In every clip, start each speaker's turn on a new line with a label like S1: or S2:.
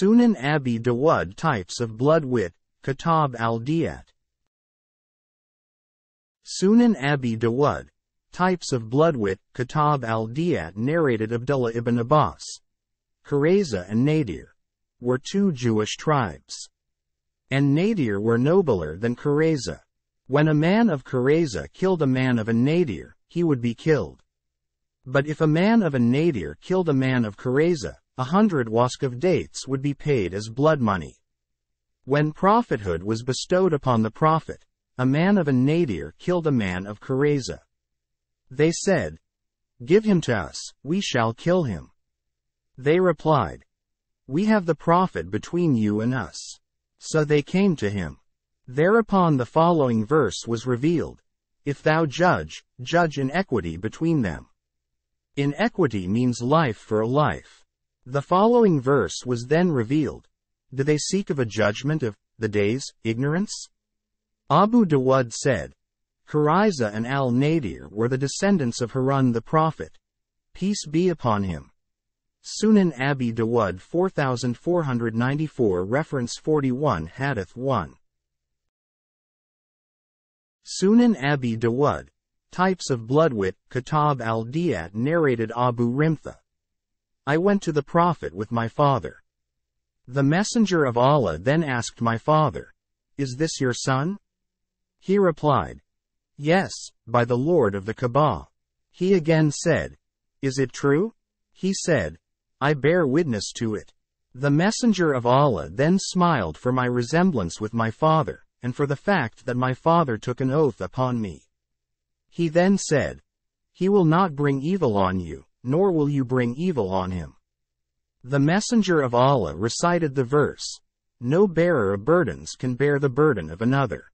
S1: Sunan Abi Dawud Types of Blood Wit, Kitab al-Diyat. Sunan Abi Dawud, Types of Blood Wit, Kitab al-Diyat narrated Abdullah ibn Abbas. Qurayza and Nadir were two Jewish tribes. And Nadir were nobler than Qurayza. When a man of Qurayza killed a man of a Nadir, he would be killed. But if a man of a Nadir killed a man of Qurayza, a hundred wask of dates would be paid as blood money. When prophethood was bestowed upon the prophet, a man of a Nadir killed a man of Qurayza. They said, Give him to us, we shall kill him. They replied, We have the prophet between you and us. So they came to him. Thereupon the following verse was revealed. If thou judge, judge in equity between them. Inequity means life for a life. The following verse was then revealed. Do they seek of a judgment of the days, ignorance? Abu Dawud said, Qurayza and al-Nadir were the descendants of Harun the prophet. Peace be upon him. Sunan Abi Dawud 4494 Reference 41 Hadith 1 Sunan Abi Dawud Types of Bloodwit Kitab al-Diyat narrated Abu Rimtha. I went to the Prophet with my father. The Messenger of Allah then asked my father, Is this your son? He replied, Yes, by the Lord of the Kaaba. He again said, Is it true? He said, I bear witness to it. The Messenger of Allah then smiled for my resemblance with my father, and for the fact that my father took an oath upon me. He then said, He will not bring evil on you, nor will you bring evil on him. The Messenger of Allah recited the verse, No bearer of burdens can bear the burden of another.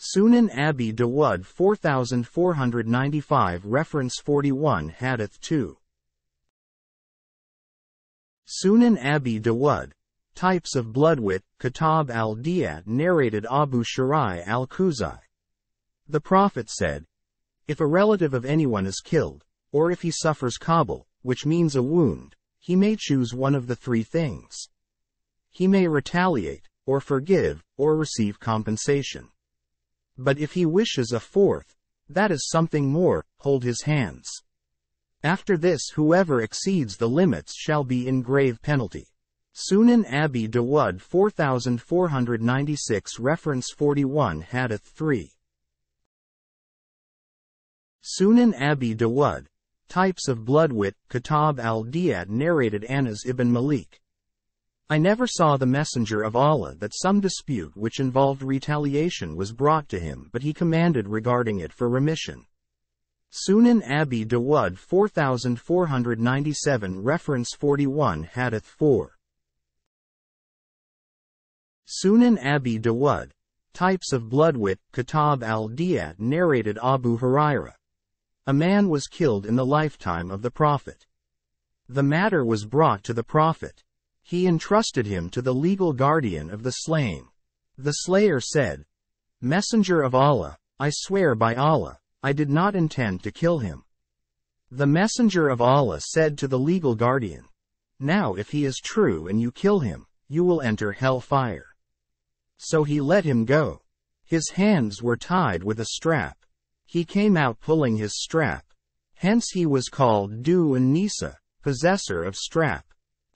S1: Sunan Abi Dawud 4495 Reference 41 Hadith 2 Sunan Abi Dawud Types of Bloodwit Kitab al-Diyat narrated Abu Shirai al-Khuzai The Prophet said, If a relative of anyone is killed, or if he suffers kabul, which means a wound, he may choose one of the three things. He may retaliate, or forgive, or receive compensation. But if he wishes a fourth, that is something more, hold his hands. After this whoever exceeds the limits shall be in grave penalty. Sunan Abi Dawud 4496 Reference 41 Hadith 3 Sunan Abi Dawud Types of Bloodwit Kitab al-Diyat narrated Anas ibn Malik I never saw the messenger of Allah that some dispute which involved retaliation was brought to him but he commanded regarding it for remission. Sunan Abi Dawud 4497 Reference 41 Hadith 4 Sunan Abi Dawud Types of Bloodwit Kitab al-Diyat narrated Abu Huraira. A man was killed in the lifetime of the Prophet. The matter was brought to the Prophet. He entrusted him to the legal guardian of the slain. The slayer said, Messenger of Allah, I swear by Allah, I did not intend to kill him. The messenger of Allah said to the legal guardian, Now if he is true and you kill him, you will enter hell fire. So he let him go. His hands were tied with a strap. He came out pulling his strap. Hence he was called Du and Nisa, possessor of strap.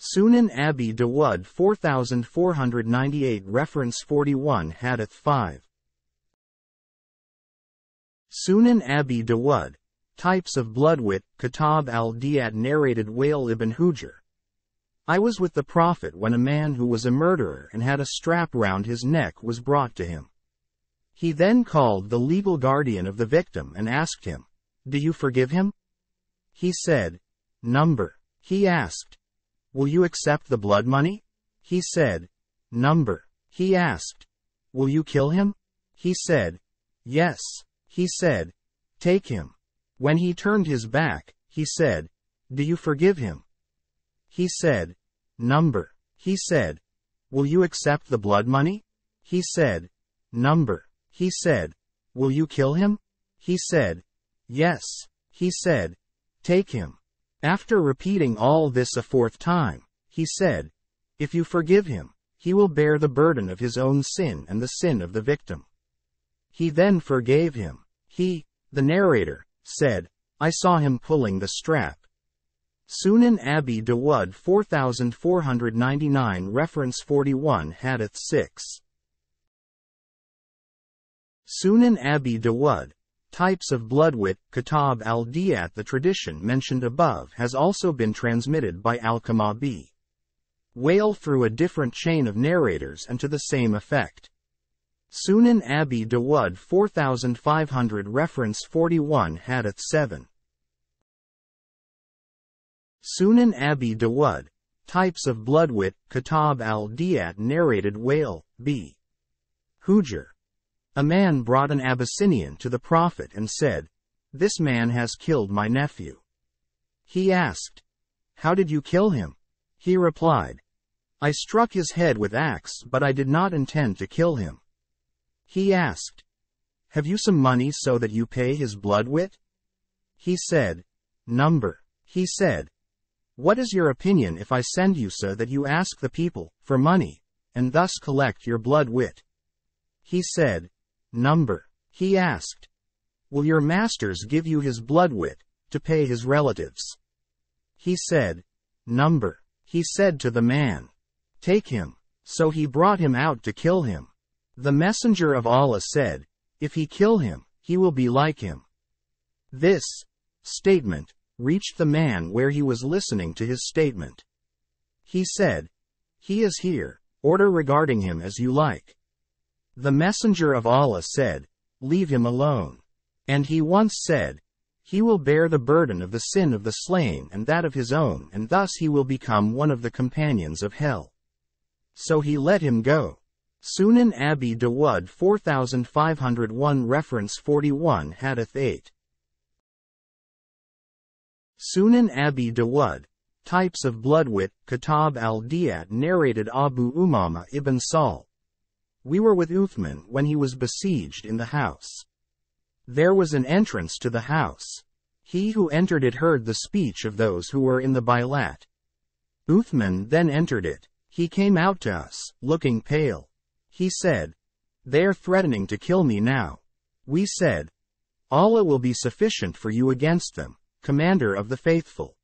S1: Sunan Abi Dawud 4498 Reference 41 Hadith 5 Sunan Abi Dawud Types of Bloodwit Kitab al-Diyat narrated Wail ibn Hujr I was with the Prophet when a man who was a murderer and had a strap round his neck was brought to him. He then called the legal guardian of the victim and asked him, Do you forgive him? He said, Number. He asked, Will you accept the blood money? He said, Number. He asked, Will you kill him? He said, Yes. He said, Take him. When he turned his back, he said, Do you forgive him? He said, Number. He said, Will you accept the blood money? He said, Number. He said, Will you kill him? He said, Yes. He said, Take him. After repeating all this a fourth time, he said, If you forgive him, he will bear the burden of his own sin and the sin of the victim. He then forgave him. He, the narrator, said, I saw him pulling the strap. Sunan Abi Dawud 4499 Reference 41 Hadith 6 Sunan Abi Dawud Types of bloodwit, Kitab al-Diyat The tradition mentioned above has also been transmitted by Al-Kamabi. Wail through a different chain of narrators and to the same effect. Sunan Abi Dawud 4500 Reference 41 Hadith 7 Sunan Abi Dawud, Types of Bloodwit, Kitab al-Diyat narrated Wail, b. Hujr. A man brought an Abyssinian to the Prophet and said, This man has killed my nephew. He asked, How did you kill him? He replied, I struck his head with axe but I did not intend to kill him. He asked, Have you some money so that you pay his bloodwit? He said, Number. He said, what is your opinion if I send you so that you ask the people for money, and thus collect your blood wit? He said, Number. He asked, Will your masters give you his blood wit, to pay his relatives? He said, Number. He said to the man, Take him. So he brought him out to kill him. The messenger of Allah said, If he kill him, he will be like him. This statement reached the man where he was listening to his statement. He said, He is here, order regarding him as you like. The messenger of Allah said, Leave him alone. And he once said, He will bear the burden of the sin of the slain and that of his own and thus he will become one of the companions of hell. So he let him go. Sunan Abi Dawud 4501 Reference 41 Hadith 8 Sunan Abi Dawud, Types of Bloodwit, Kitab al-Diyat narrated Abu Umama ibn Sahl. We were with Uthman when he was besieged in the house. There was an entrance to the house. He who entered it heard the speech of those who were in the Bailat. Uthman then entered it. He came out to us, looking pale. He said, They are threatening to kill me now. We said, Allah will be sufficient for you against them commander of the faithful.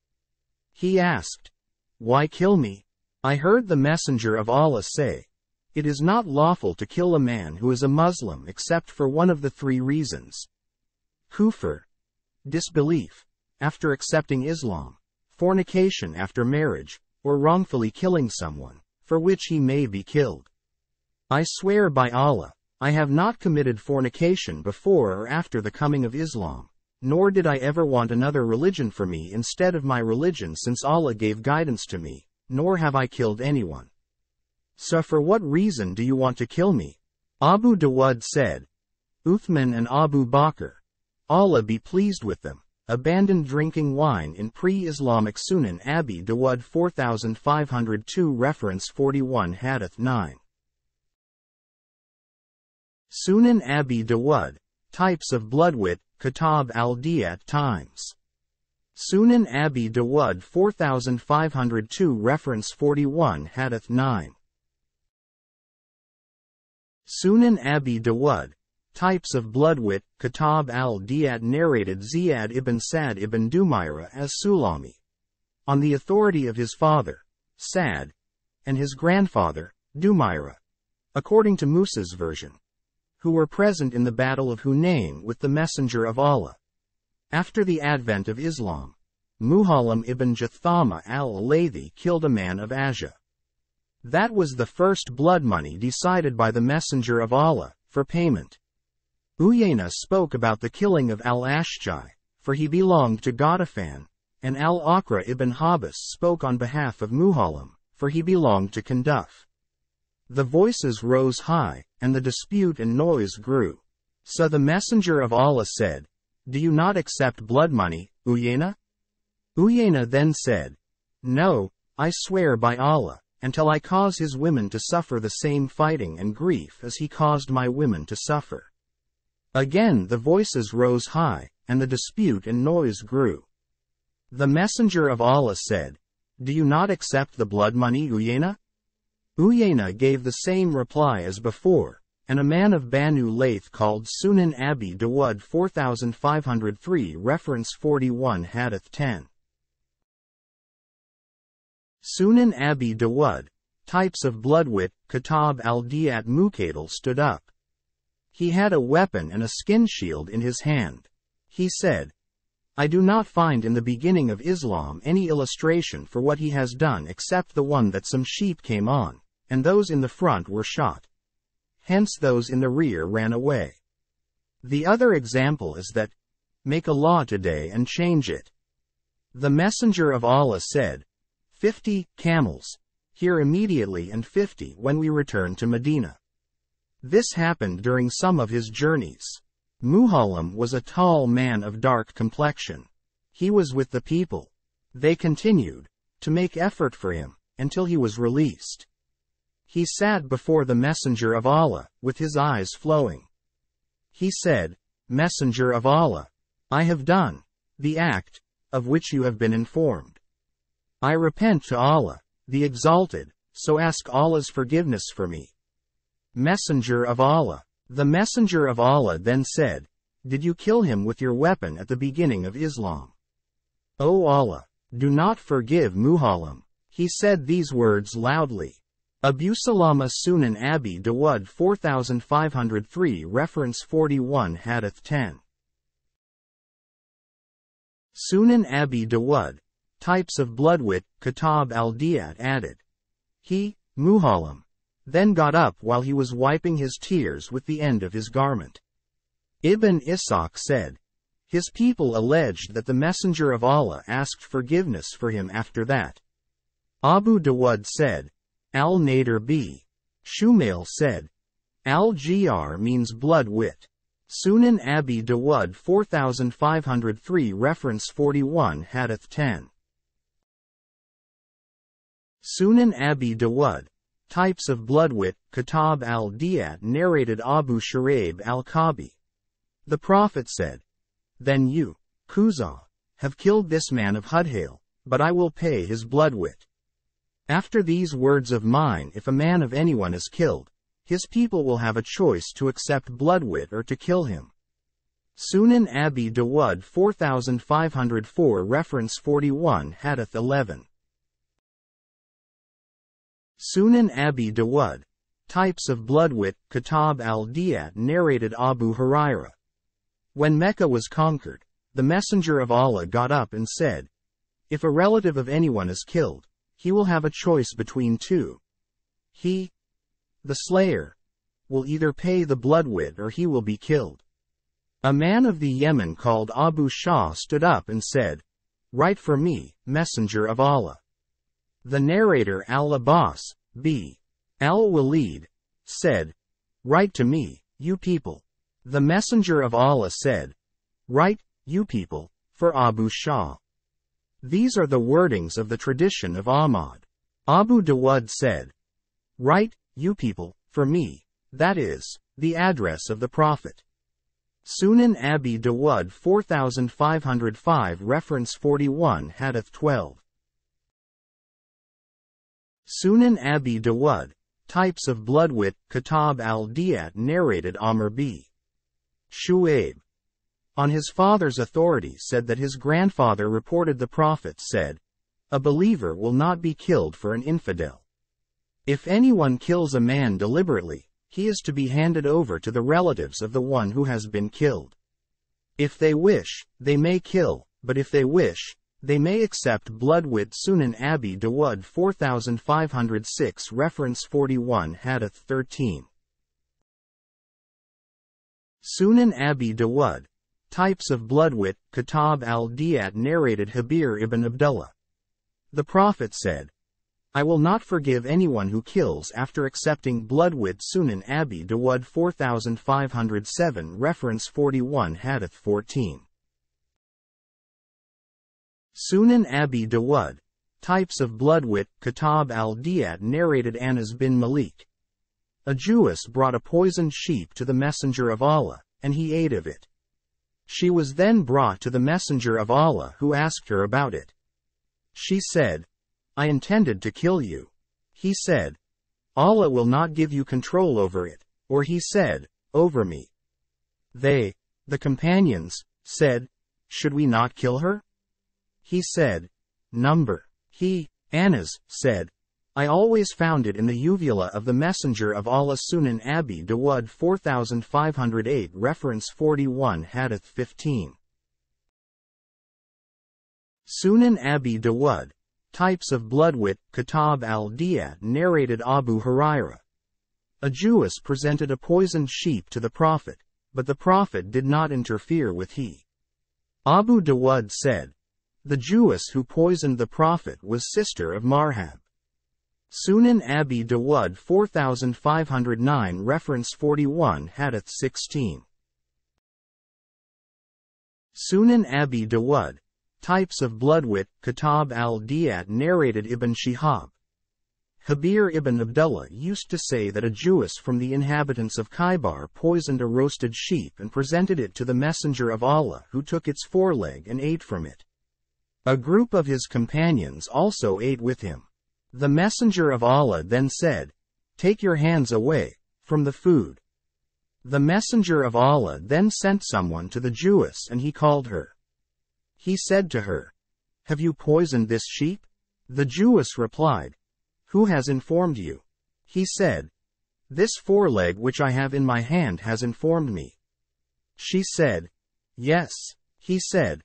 S1: He asked, Why kill me? I heard the messenger of Allah say, It is not lawful to kill a man who is a Muslim except for one of the three reasons. Kufr, disbelief, after accepting Islam, fornication after marriage, or wrongfully killing someone, for which he may be killed. I swear by Allah, I have not committed fornication before or after the coming of Islam. Nor did I ever want another religion for me instead of my religion since Allah gave guidance to me, nor have I killed anyone. So for what reason do you want to kill me? Abu Dawud said, Uthman and Abu Bakr, Allah be pleased with them, abandoned drinking wine in pre-Islamic Sunan Abi Dawud 4502 reference 41 Hadith 9. Sunan Abi Dawud, Types of Bloodwit, Kitab al-Diyat Times. Sunan Abi Dawud 4502 Reference 41 Hadith 9. Sunan Abi Dawud, Types of Bloodwit, Kitab al-Diyat narrated Ziyad ibn Sa'd ibn Dumaira as Sulami. On the authority of his father, Sa'd, and his grandfather, Dumaira. According to Musa's version who were present in the Battle of Hunain with the Messenger of Allah. After the advent of Islam, Muhallam ibn Jathama al-Laythi killed a man of Asia. That was the first blood money decided by the Messenger of Allah, for payment. Uyayna spoke about the killing of al-Ashjai, for he belonged to Ghatafan, and al-Akra ibn Habis spoke on behalf of Muhallam, for he belonged to Kanduf. The voices rose high, and the dispute and noise grew. So the messenger of Allah said, Do you not accept blood money, Uyayna? Uyayna then said, No, I swear by Allah, until I cause his women to suffer the same fighting and grief as he caused my women to suffer. Again the voices rose high, and the dispute and noise grew. The messenger of Allah said, Do you not accept the blood money, Uyayna? Uyayna gave the same reply as before, and a man of Banu Layth called Sunan Abi Dawud 4503 reference 41 Hadith 10. Sunan Abi Dawud, types of bloodwit, Kitab al-Diyat Muqatil stood up. He had a weapon and a skin shield in his hand. He said, I do not find in the beginning of Islam any illustration for what he has done except the one that some sheep came on, and those in the front were shot hence those in the rear ran away. The other example is that, make a law today and change it. The messenger of Allah said, 50 camels, here immediately and 50 when we return to Medina. This happened during some of his journeys. Muhallam was a tall man of dark complexion. He was with the people. They continued to make effort for him until he was released. He sat before the Messenger of Allah, with his eyes flowing. He said, Messenger of Allah, I have done the act of which you have been informed. I repent to Allah, the Exalted, so ask Allah's forgiveness for me. Messenger of Allah. The Messenger of Allah then said, Did you kill him with your weapon at the beginning of Islam? O Allah, do not forgive Muhallam. He said these words loudly. Abu Salama Sunan Abi Dawud 4503 Reference 41 Hadith 10 Sunan Abi Dawud, Types of Bloodwit, Kitab al-Diyat added. He, Muhallam, then got up while he was wiping his tears with the end of his garment. Ibn Ishaq said, His people alleged that the Messenger of Allah asked forgiveness for him after that. Abu Dawud said, Al-Nader b. Shumail said, Al-Gr means blood wit. Sunan Abi Dawud 4503 Reference 41 Hadith 10 Sunan Abi Dawud, Types of Bloodwit, Kitab al-Diyat narrated Abu Shuraib al-Kabi. The Prophet said, Then you, Kuzah, have killed this man of Hudhail, but I will pay his bloodwit. After these words of mine if a man of anyone is killed, his people will have a choice to accept bloodwit or to kill him. Sunan Abi Dawud 4504 Reference 41 Hadith 11 Sunan Abi Dawud Types of Bloodwit Kitab al-Diyat narrated Abu Huraira. When Mecca was conquered, the Messenger of Allah got up and said, If a relative of anyone is killed, he will have a choice between two. He, the slayer, will either pay the bloodwit or he will be killed. A man of the Yemen called Abu Shah stood up and said, Write for me, Messenger of Allah. The narrator Al-Abbas, b. Al-Walid, said, Write to me, you people. The Messenger of Allah said, Write, you people, for Abu Shah. These are the wordings of the tradition of Ahmad. Abu Dawud said, Write, you people, for me, that is, the address of the Prophet. Sunan Abi Dawud 4505 Reference 41 Hadith 12 Sunan Abi Dawud, Types of Bloodwit, Kitab al-Diyat narrated Amr b. Shu'aib, on his father's authority said that his grandfather reported the Prophet said, A believer will not be killed for an infidel. If anyone kills a man deliberately, he is to be handed over to the relatives of the one who has been killed. If they wish, they may kill, but if they wish, they may accept bloodwit Sunan Abi Dawud 4506 Reference 41 Hadith 13 Sunan Abi Dawud Types of bloodwit, Kitab al-Diyat narrated Habir ibn Abdullah. The Prophet said, I will not forgive anyone who kills after accepting bloodwit Sunan Abi Dawud 4507 reference 41 Hadith 14. Sunan Abi Dawud, Types of bloodwit, Kitab al-Diyat narrated Anas bin Malik. A Jewess brought a poisoned sheep to the Messenger of Allah, and he ate of it. She was then brought to the messenger of Allah who asked her about it. She said, I intended to kill you. He said, Allah will not give you control over it, or he said, over me. They, the companions, said, should we not kill her? He said, number. He, Anas, said, I always found it in the uvula of the Messenger of Allah Sunan Abi Dawud 4508 reference 41 Hadith 15. Sunan Abi Dawud, Types of Bloodwit, Kitab al-Diyat narrated Abu Huraira. A Jewess presented a poisoned sheep to the Prophet, but the Prophet did not interfere with he. Abu Dawud said, The Jewess who poisoned the Prophet was sister of Marhab. Sunan Abi Dawud 4509 reference 41 Hadith 16. Sunan Abi Dawud, Types of Bloodwit, Kitab al-Diyat narrated Ibn Shihab. Habir ibn Abdullah used to say that a Jewess from the inhabitants of Khaybar poisoned a roasted sheep and presented it to the Messenger of Allah who took its foreleg and ate from it. A group of his companions also ate with him. The Messenger of Allah then said, Take your hands away from the food. The Messenger of Allah then sent someone to the Jewess and he called her. He said to her, Have you poisoned this sheep? The Jewess replied, Who has informed you? He said, This foreleg which I have in my hand has informed me. She said, Yes. He said,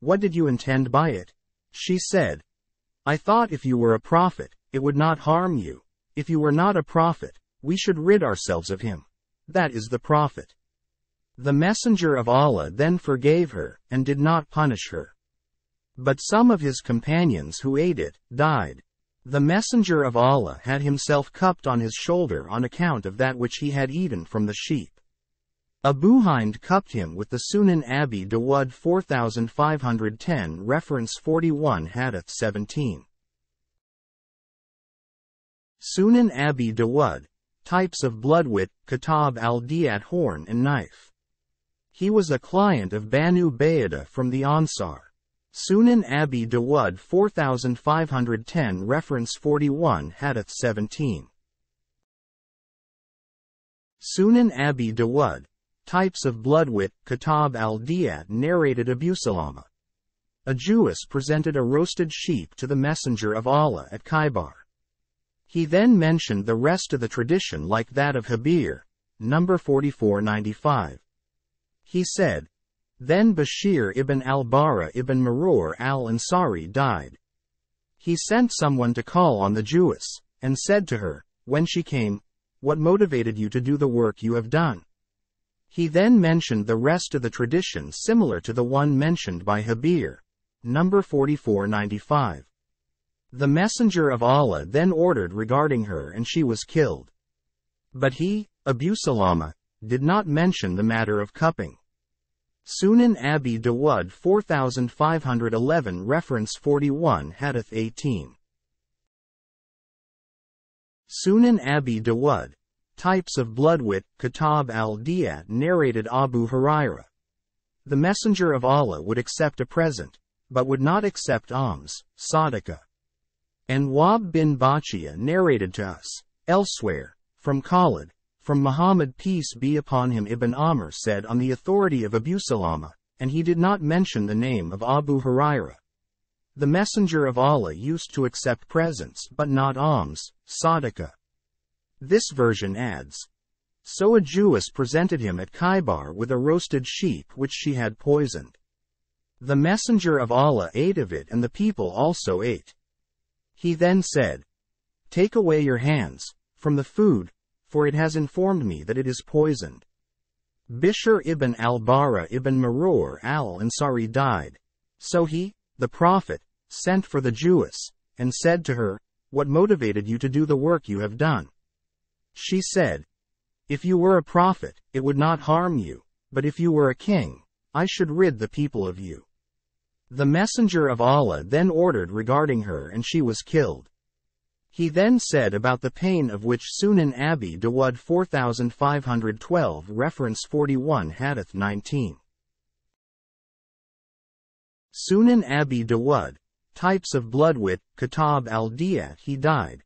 S1: What did you intend by it? She said, I thought if you were a prophet, it would not harm you. If you were not a prophet, we should rid ourselves of him. That is the prophet. The messenger of Allah then forgave her, and did not punish her. But some of his companions who ate it, died. The messenger of Allah had himself cupped on his shoulder on account of that which he had eaten from the sheep. Abu Hind cupped him with the Sunan Abi Dawud 4510 reference 41 Hadith 17. Sunan Abi Dawud, Types of Bloodwit, Kitab al-Diyat Horn and Knife. He was a client of Banu Bayada from the Ansar. Sunan Abi Dawud 4510 reference 41 Hadith 17. Sunan Abi Dawud, Types of Bloodwit, Kitab al-Diyat narrated Abu Salama. A Jewess presented a roasted sheep to the Messenger of Allah at Khaybar. He then mentioned the rest of the tradition like that of Habir, number 4495. He said, Then Bashir ibn al-Bara ibn Marur al-Ansari died. He sent someone to call on the Jewess, and said to her, when she came, What motivated you to do the work you have done? He then mentioned the rest of the tradition similar to the one mentioned by Habir, number 4495. The messenger of Allah then ordered regarding her and she was killed. But he, Abu Salama, did not mention the matter of cupping. Sunan Abi Dawud 4511 reference 41 Hadith 18. Sunan Abi Dawud, Types of Bloodwit, Kitab al-Diyat narrated Abu Huraira. The Messenger of Allah would accept a present, but would not accept alms, sadaqah. And Wab bin Bachia narrated to us, elsewhere, from Khalid, from Muhammad peace be upon him Ibn Amr said on the authority of Abu Salama, and he did not mention the name of Abu Huraira. The Messenger of Allah used to accept presents but not alms, sadaqah. This version adds, So a Jewess presented him at Khaybar with a roasted sheep which she had poisoned. The Messenger of Allah ate of it and the people also ate. He then said, Take away your hands from the food, for it has informed me that it is poisoned. Bishr ibn al-Bara ibn Marur al-Ansari died. So he, the Prophet, sent for the Jewess, and said to her, What motivated you to do the work you have done? She said, If you were a prophet, it would not harm you, but if you were a king, I should rid the people of you. The messenger of Allah then ordered regarding her and she was killed. He then said about the pain of which Sunan Abi Dawud 4512 reference 41 Hadith 19. Sunan Abi Dawud, Types of Bloodwit, Kitab al-Diyat he died.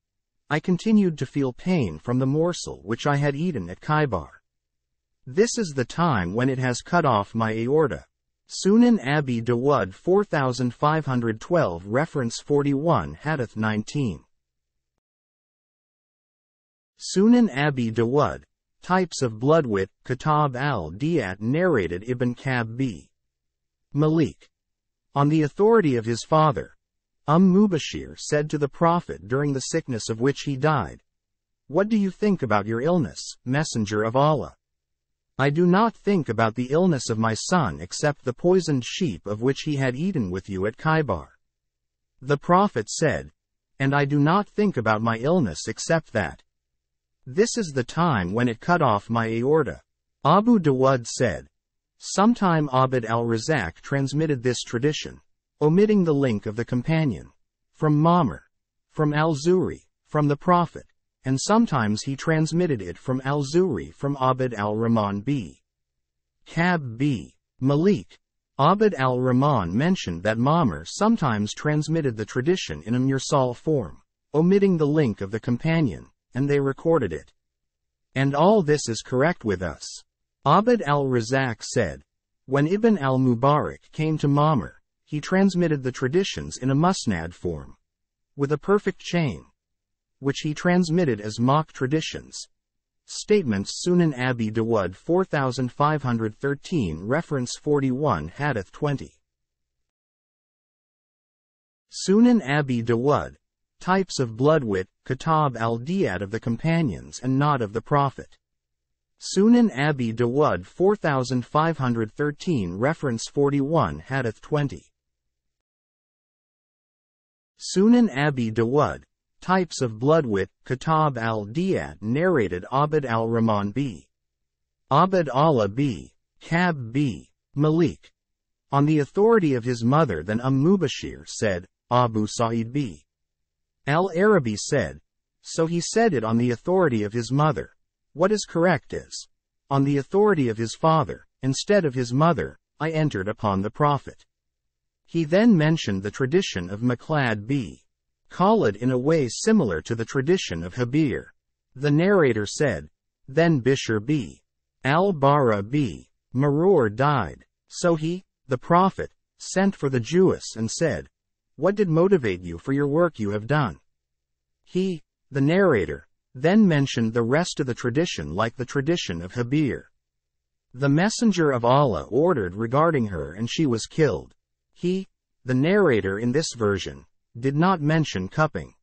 S1: I continued to feel pain from the morsel which I had eaten at Khaybar. This is the time when it has cut off my aorta. Sunan Abi Dawud 4512 Reference 41 Hadith 19 Sunan Abi Dawud Types of Bloodwit Kitab al-Diyat narrated Ibn Kab b. Malik. On the authority of his father, Umm Mubashir said to the Prophet during the sickness of which he died, What do you think about your illness, Messenger of Allah? I do not think about the illness of my son except the poisoned sheep of which he had eaten with you at Khaybar. The Prophet said, And I do not think about my illness except that. This is the time when it cut off my aorta. Abu Dawud said, Sometime Abd al-Razak transmitted this tradition, omitting the link of the companion, from Ma'mar, from al-Zuhri, from the Prophet, and sometimes he transmitted it from al-Zuhri from Abd al-Rahman b. Kab b. Malik. Abd al-Rahman mentioned that Ma'mar sometimes transmitted the tradition in a mursal form, omitting the link of the companion, and they recorded it. And all this is correct with us. Abd al-Razak said, when Ibn al-Mubarak came to Ma'mar, he transmitted the traditions in a musnad form, with a perfect chain, which he transmitted as mock traditions. Statements Sunan Abi Dawud 4513 Reference 41 Hadith 20 Sunan Abi Dawud Types of Bloodwit Kitab al-Diyat of the Companions and not of the Prophet. Sunan Abi Dawud 4513 Reference 41 Hadith 20 Sunan Abi Dawud Types of Bloodwit, Kitab al-Diyat narrated Abd al-Rahman b. Abd Allah b. Kab b. Malik. On the authority of his mother then Umm Mubashir said, Abu Sa'id b. Al-Arabi said, so he said it on the authority of his mother. What is correct is, on the authority of his father, instead of his mother, I entered upon the Prophet. He then mentioned the tradition of Makhlad b. Khalid in a way similar to the tradition of Habir. The narrator said, Then Bishr b. Al-Bara b. Marur died. So he, the prophet, sent for the Jewess and said, What did motivate you for your work you have done? He, the narrator, then mentioned the rest of the tradition like the tradition of Habir. The messenger of Allah ordered regarding her and she was killed. He, the narrator in this version, did not mention cupping.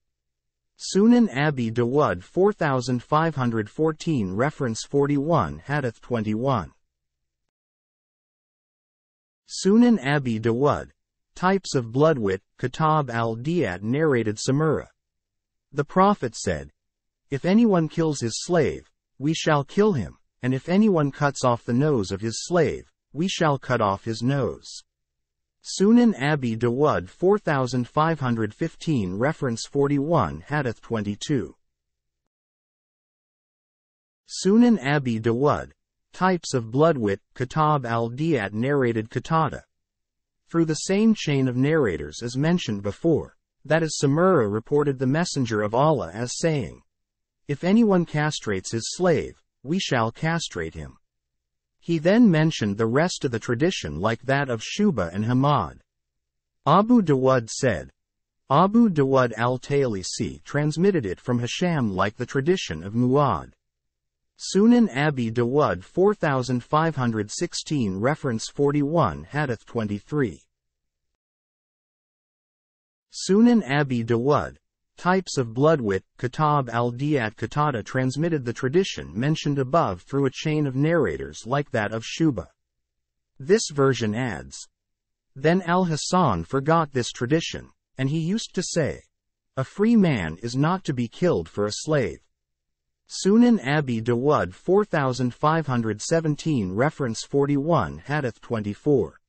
S1: Sunan Abi Dawud 4514 Reference 41 Hadith 21 Sunan Abi Dawud Types of Bloodwit Kitab al-Diyat narrated Samura. The Prophet said, If anyone kills his slave, we shall kill him, and if anyone cuts off the nose of his slave, we shall cut off his nose. Sunan Abi Dawud 4515 Reference 41 Hadith 22 Sunan Abi Dawud Types of Bloodwit Kitab al-Diyat narrated Qatada Through the same chain of narrators as mentioned before, that is Samura reported the Messenger of Allah as saying, If anyone castrates his slave, we shall castrate him. He then mentioned the rest of the tradition like that of Shuba and Hamad. Abu Dawud said, Abu Dawud al-Tayalisi transmitted it from Hisham like the tradition of Muad. Sunan Abi Dawud 4516 Reference 41 Hadith 23 Sunan Abi Dawud Types of Bloodwit, Kitab al-Diyat Qatada transmitted the tradition mentioned above through a chain of narrators like that of Shuba. This version adds, Then al-Hasan forgot this tradition, and he used to say, A free man is not to be killed for a slave. Sunan Abi Dawud 4517 Reference 41 Hadith 24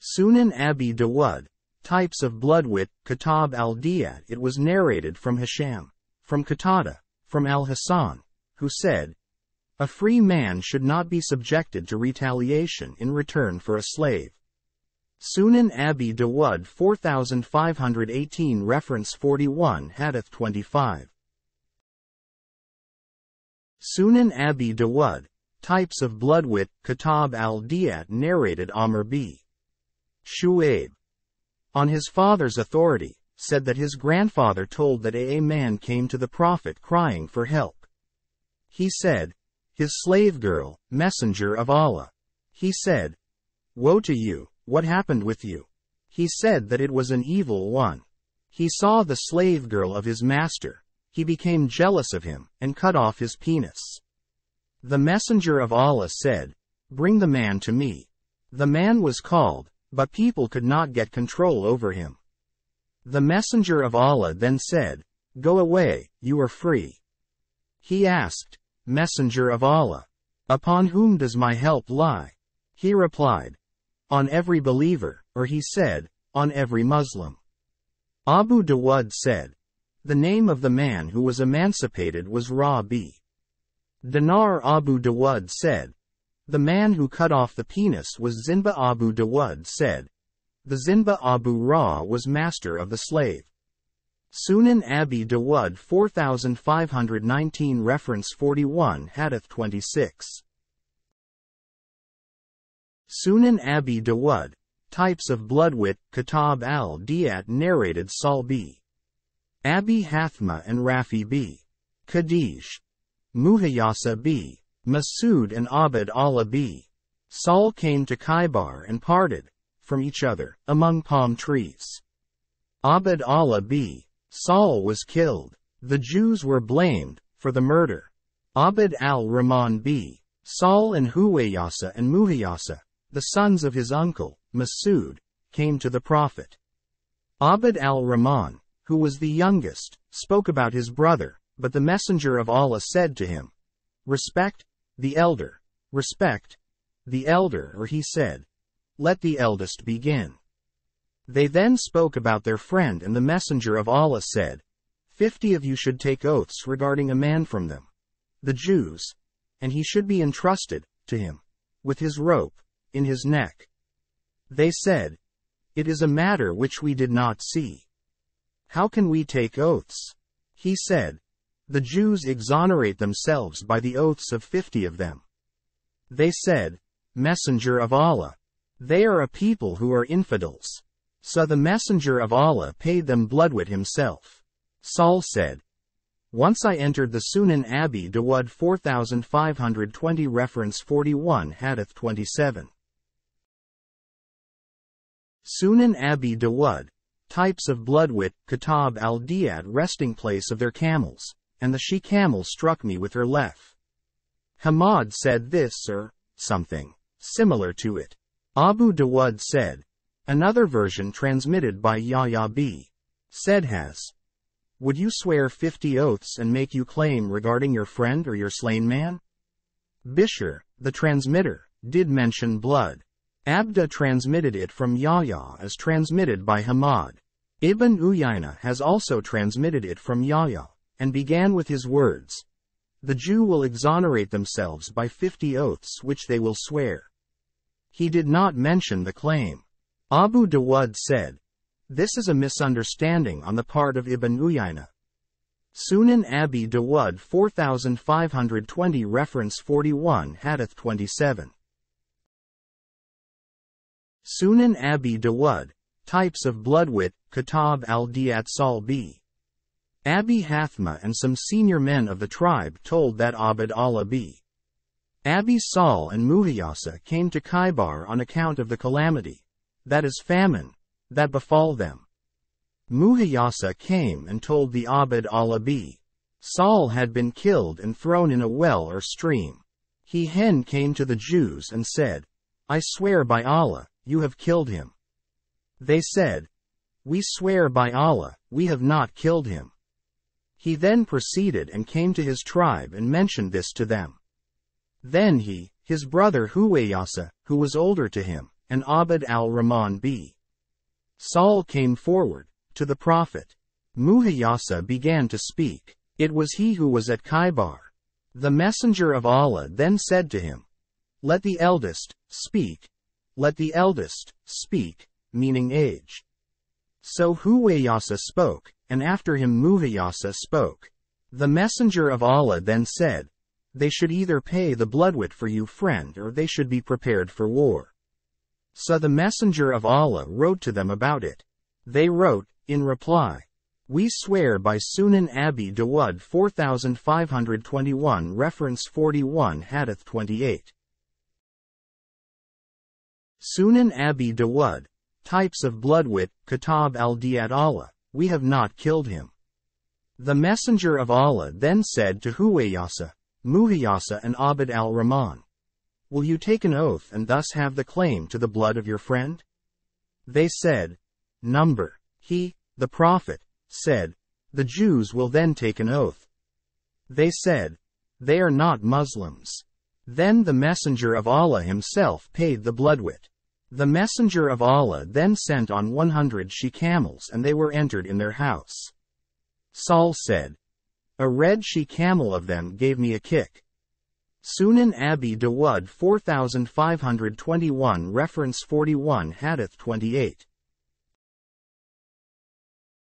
S1: Sunan Abi Dawud Types of Bloodwit, Kitab al-Diyat It was narrated from Hisham, from Qatada, from al-Hasan, who said, A free man should not be subjected to retaliation in return for a slave. Sunan Abi Dawud 4518 Reference 41 Hadith 25 Sunan Abi Dawud, Types of Bloodwit, Kitab al-Diyat narrated Amr b. Shu'aib. On his father's authority, said that his grandfather told that a man came to the Prophet crying for help. He said, His slave girl, messenger of Allah. He said, Woe to you, what happened with you? He said that it was an evil one. He saw the slave girl of his master. He became jealous of him, and cut off his penis. The messenger of Allah said, Bring the man to me. The man was called, but people could not get control over him. The messenger of Allah then said, Go away, you are free. He asked, Messenger of Allah, upon whom does my help lie? He replied, on every believer, or he said, on every Muslim. Abu Dawud said, the name of the man who was emancipated was Rabi. Dinar Abu Dawud said, the man who cut off the penis was Zinba Abu Dawud said, the Zinba Abu Ra was master of the slave. Sunan Abi Dawud 4519 Reference 41 Hadith 26 Sunan Abi Dawud, Types of Bloodwit, Kitab al-Diyat narrated Sahl b. Abi Hathma and Rafi b. Khadij. Muhayasa b. Masud and Abd Allah b. Sahl came to Khaybar and parted, from each other, among palm trees. Abd Allah b. Sahl was killed. The Jews were blamed, for the murder. Abd al-Rahman b. Sahl and Huwayasa and Muhayasa, the sons of his uncle, Masud, came to the Prophet. Abd al-Rahman, who was the youngest, spoke about his brother, but the messenger of Allah said to him, Respect, the elder, respect, the elder or he said, Let the eldest begin. They then spoke about their friend and the messenger of Allah said, Fifty of you should take oaths regarding a man from them, the Jews, and he should be entrusted, to him, with his rope, in his neck. They said, It is a matter which we did not see. How can we take oaths? He said, The Jews exonerate themselves by the oaths of fifty of them. They said, Messenger of Allah, they are a people who are infidels. So the Messenger of Allah paid them bloodwit himself. Sahl said, once I entered the Sunan Abi Dawud 4520 reference 41 Hadith 27. Sunan Abi Dawud, types of bloodwit, Kitab al-Diyat resting place of their camels, and the she-camel struck me with her left. Hamad said this or something similar to it. Abu Dawud said, another version transmitted by Yahya b. said has, Would you swear fifty oaths and make you claim regarding your friend or your slain man? Bishr, the transmitter, did mention blood. Abda transmitted it from Yahya as transmitted by Hamad. Ibn Uyayna has also transmitted it from Yahya, and began with his words. The Jew will exonerate themselves by fifty oaths which they will swear. He did not mention the claim. Abu Dawud said, This is a misunderstanding on the part of Ibn Uyayna. Sunan Abi Dawud 4520 reference 41 Hadith 27 Sunan Abi Dawud, Types of Bloodwit, Kitab al-Diyat Sahl b. Abi Hathma and some senior men of the tribe told that Abd Allah b. Abi Sahl and Muhayasa came to Khaybar on account of the calamity, that is famine, that befall them. Muhayasa came and told the Abd Allah b. Sahl had been killed and thrown in a well or stream. He hen came to the Jews and said, I swear by Allah, you have killed him. They said, We swear by Allah, we have not killed him. He then proceeded and came to his tribe and mentioned this to them. Then he, his brother Huwayasa, who was older to him, and Abd al-Rahman b. Sahl came forward, to the Prophet. Muhayasa began to speak. It was he who was at Khaybar. The messenger of Allah then said to him, Let the eldest, speak, let the eldest speak. meaning age. So Huwayasa spoke, and after him Muhayasa spoke. The messenger of Allah then said, They should either pay the bloodwit for you friend or they should be prepared for war. So the messenger of Allah wrote to them about it. They wrote, in reply, We swear by Sunan Abi Dawud 4521 reference 41 Hadith 28. Sunan Abi Dawud, types of bloodwit, Kitab al-Diyat Allah, we have not killed him. The messenger of Allah then said to Huwayasa, Muhayasa and Abd al-Rahman, Will you take an oath and thus have the claim to the blood of your friend? They said, Number. He, the Prophet, said, The Jews will then take an oath. They said, They are not Muslims. Then the Messenger of Allah himself paid the bloodwit. The Messenger of Allah then sent on 100 she camels and they were entered in their house. Sahl said, A red she camel of them gave me a kick. Sunan Abi Dawud 4521 reference 41 Hadith 28.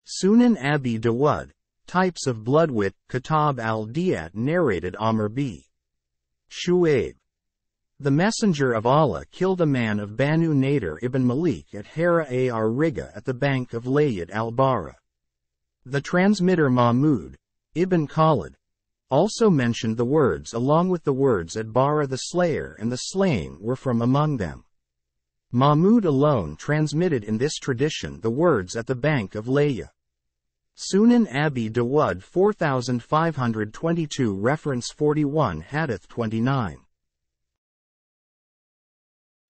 S1: Sunan Abi Dawud, types of bloodwit, Kitab al-Diyat narrated Amr b. Shu'aib. The messenger of Allah killed a man of Banu Nadir ibn Malik at Hara ar Riga at the bank of Layat al-Bara. The transmitter Mahmud, ibn Khalid, also mentioned the words along with the words at Bara the slayer and the slain were from among them. Mahmud alone transmitted in this tradition the words at the bank of Layya. Sunan Abi Dawud 4522 reference 41 Hadith 29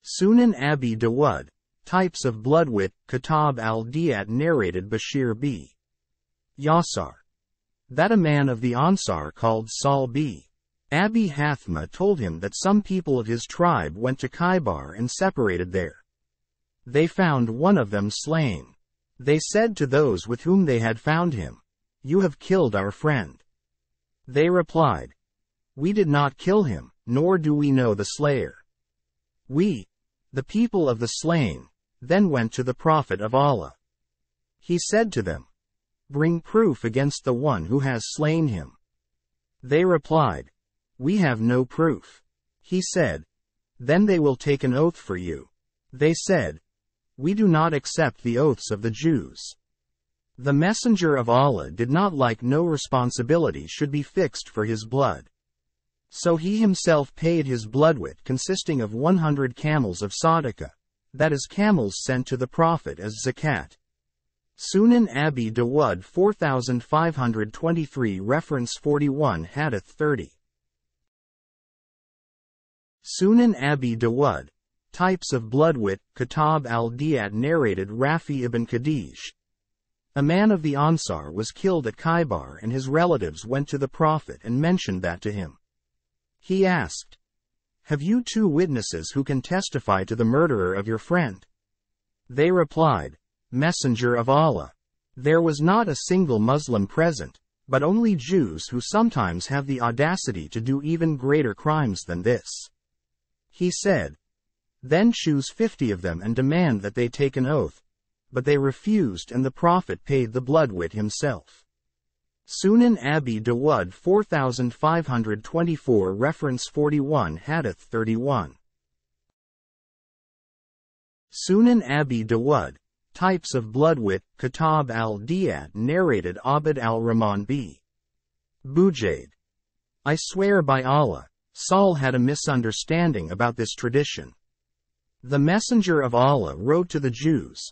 S1: Sunan Abi Dawud, types of bloodwit, Kitab al-Diyat narrated Bashir b. Yasar. That a man of the Ansar called Sahl b. Abi Hathma told him that some people of his tribe went to Khaybar and separated there. They found one of them slain. They said to those with whom they had found him, You have killed our friend. They replied, We did not kill him, nor do we know the slayer. We, the people of the slain, then went to the Prophet of Allah. He said to them, Bring proof against the one who has slain him. They replied, We have no proof. He said, Then they will take an oath for you. They said, We do not accept the oaths of the Jews. The Messenger of Allah did not like no responsibility should be fixed for his blood. So he himself paid his bloodwit consisting of 100 camels of sadaqah, that is camels sent to the Prophet as zakat. Sunan Abi Dawud 4523 reference 41 Hadith 30 Sunan Abi Dawud, types of bloodwit, Kitab al-Diyat narrated Rafi ibn Khadij. A man of the Ansar was killed at Khaybar and his relatives went to the Prophet and mentioned that to him. He asked, Have you two witnesses who can testify to the murderer of your friend? They replied, Messenger of Allah. There was not a single Muslim present, but only Jews who sometimes have the audacity to do even greater crimes than this. He said, Then choose fifty of them and demand that they take an oath. But they refused and the Prophet paid the blood bloodwit himself. Sunan Abi Dawud 4524 reference 41 Hadith 31 Sunan Abi Dawud, types of bloodwit, Kitab al-Diyat narrated Abd al-Rahman b. Bujaid. I swear by Allah, Sahl had a misunderstanding about this tradition. The messenger of Allah wrote to the Jews,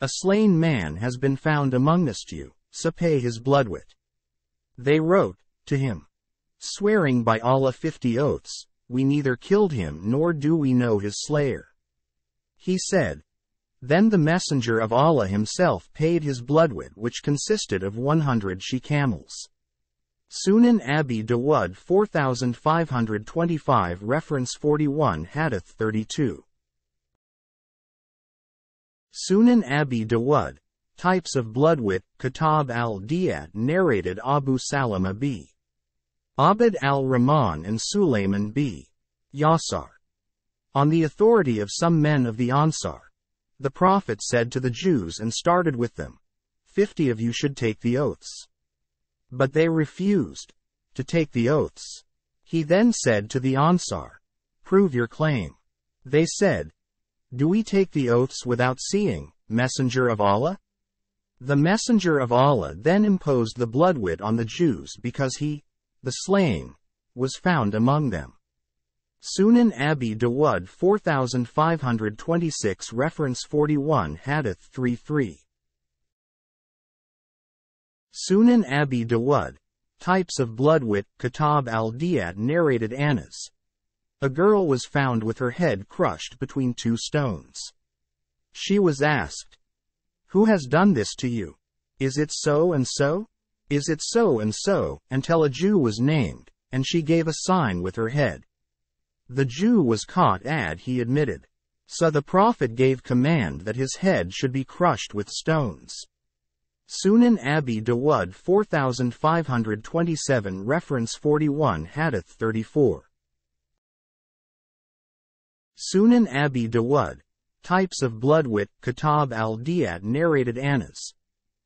S1: A slain man has been found amongst you, so pay his bloodwit. They wrote, to him, swearing by Allah fifty oaths, we neither killed him nor do we know his slayer. He said, Then the messenger of Allah himself paid his bloodwit which consisted of 100 she camels. Sunan Abi Dawud 4525 reference 41 Hadith 32 Sunan Abi Dawud Types of bloodwit, Kitab al-Diyat narrated Abu Salama b. Abd al-Rahman and Sulayman b. Yasar. On the authority of some men of the Ansar, The prophet said to the Jews and started with them, Fifty of you should take the oaths. But they refused to take the oaths. He then said to the Ansar, Prove your claim. They said, Do we take the oaths without seeing, Messenger of Allah? The Messenger of Allah then imposed the bloodwit on the Jews because he, the slain, was found among them. Sunan Abi Dawud 4526 Reference 41 Hadith 33 Sunan Abi Dawud, Types of Bloodwit, Kitab al-Diyat narrated Anas. A girl was found with her head crushed between two stones. She was asked, Who has done this to you? Is it so and so? Is it so and so, until a Jew was named, and she gave a sign with her head. The Jew was caught and he admitted. So the prophet gave command that his head should be crushed with stones. Sunan Abi Dawud 4527 Reference 41 Hadith 34 Sunan Abi Dawud Types of Bloodwit Kitab al-Diyat narrated Anas.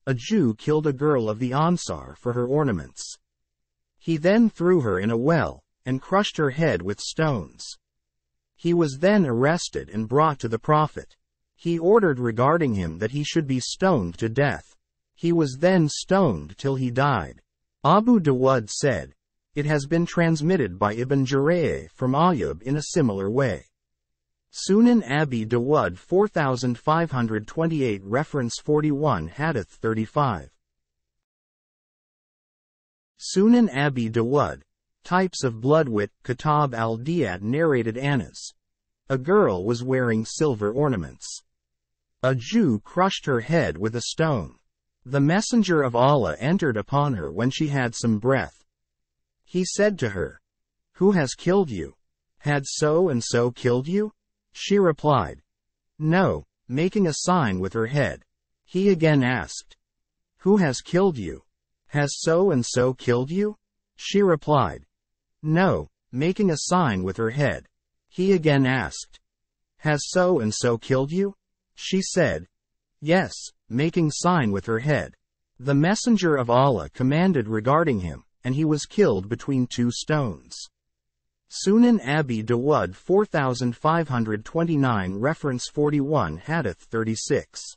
S1: A Jew killed a girl of the Ansar for her ornaments. He then threw her in a well, and crushed her head with stones. He was then arrested and brought to the Prophet. He ordered regarding him that he should be stoned to death. He was then stoned till he died. Abu Dawud said, It has been transmitted by Ibn Jurayh from Ayyub in a similar way. Sunan Abi Dawud 4528 Reference 41 Hadith 35 Sunan Abi Dawud Types of Bloodwit, Kitab al-Diyat narrated Anas. A girl was wearing silver ornaments. A Jew crushed her head with a stone. The messenger of Allah entered upon her when she had some breath. He said to her, Who has killed you? Had so and so killed you? She replied, No, making a sign with her head. He again asked, Who has killed you? Has so and so killed you? She replied, no, making a sign with her head. He again asked, Has so and so killed you? She said, Yes, making sign with her head. The messenger of Allah commanded regarding him, and he was killed between two stones. Sunan Abi Dawud 4529 Reference 41 Hadith 36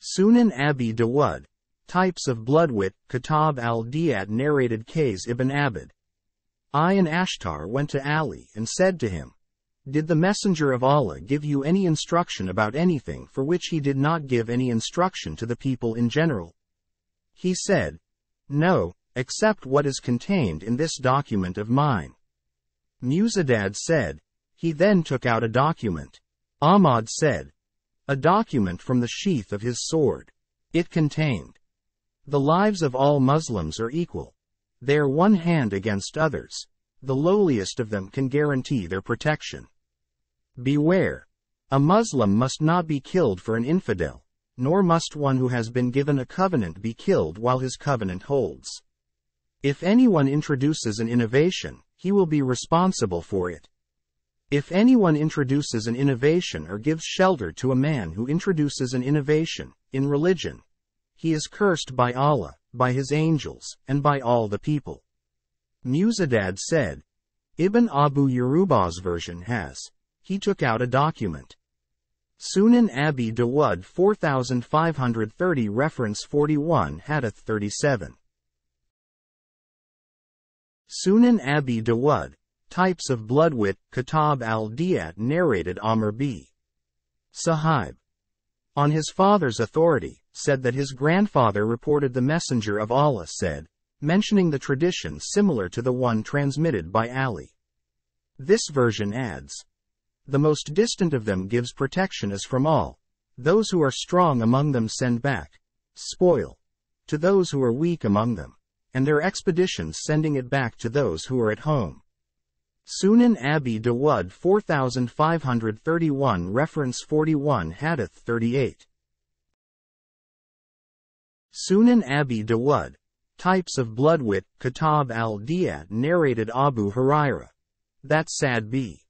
S1: Sunan Abi Dawud Types of Bloodwit, Kitab al-Diyat narrated Qays ibn Abid. I and Ashtar went to Ali and said to him, Did the Messenger of Allah give you any instruction about anything for which he did not give any instruction to the people in general? He said, No, except what is contained in this document of mine. Musaddad said, He then took out a document. Ahmad said, A document from the sheath of his sword. It contained the lives of all Muslims are equal. They are one hand against others. The lowliest of them can guarantee their protection. Beware. A Muslim must not be killed for an infidel, nor must one who has been given a covenant be killed while his covenant holds. If anyone introduces an innovation, he will be responsible for it. If anyone introduces an innovation or gives shelter to a man who introduces an innovation, in religion, he is cursed by Allah, by his angels, and by all the people. Musaddad said, Ibn Abu Arubah's version has, he took out a document. Sunan Abi Dawud 4530 Reference 41 Hadith 37 Sunan Abi Dawud, Types of Bloodwit, Kitab al-Diyat narrated Amr b. Shu'aib. On his father's authority, said that his grandfather reported the Messenger of Allah said, mentioning the tradition similar to the one transmitted by Ali. This version adds, The most distant of them gives protection as from all. Those who are strong among them send back, spoil, to those who are weak among them, and their expeditions sending it back to those who are at home. Sunan Abi Dawud 4531 Reference 41 Hadith 38 Sunan Abi Dawud, Types of Bloodwit, Kitab al-Diyat narrated Abu Huraira. That Sad B.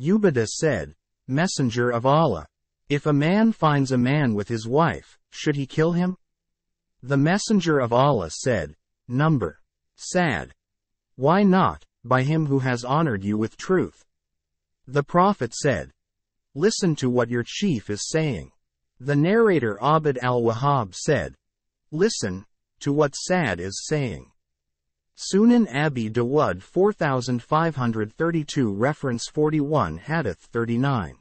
S1: Ubadah said, Messenger of Allah. If a man finds a man with his wife, should he kill him? The Messenger of Allah said, Number. Sad. Why not, by him who has honored you with truth? The Prophet said, Listen to what your chief is saying. The narrator Abd al-Wahhab said, Listen, to what Sad is saying. Sunan Abi Dawud 4532 Reference 41 Hadith 39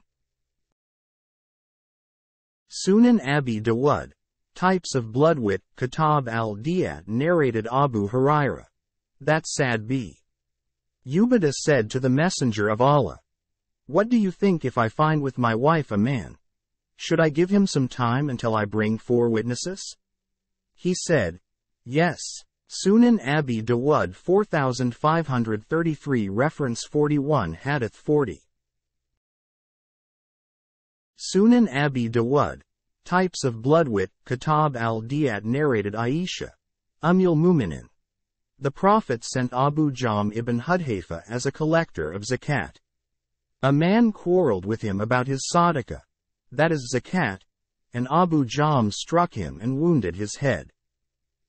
S1: Sunan Abi Dawud Types of Bloodwit Kitab al-Diyat narrated Abu Huraira. That Sad B. Ubadah said to the Messenger of Allah, What do you think if I find with my wife a man? Should I give him some time until I bring four witnesses? He said, Yes. Sunan Abi Dawud 4533 Reference 41 Hadith 40 Sunan Abi Dawud Types of Bloodwit Kitab al-Diyat narrated Aisha Umul Muminin The Prophet sent Abu Jahm ibn Hudhaifa as a collector of zakat. A man quarreled with him about his sadaqah, that is zakat, and Abu Jahm struck him and wounded his head.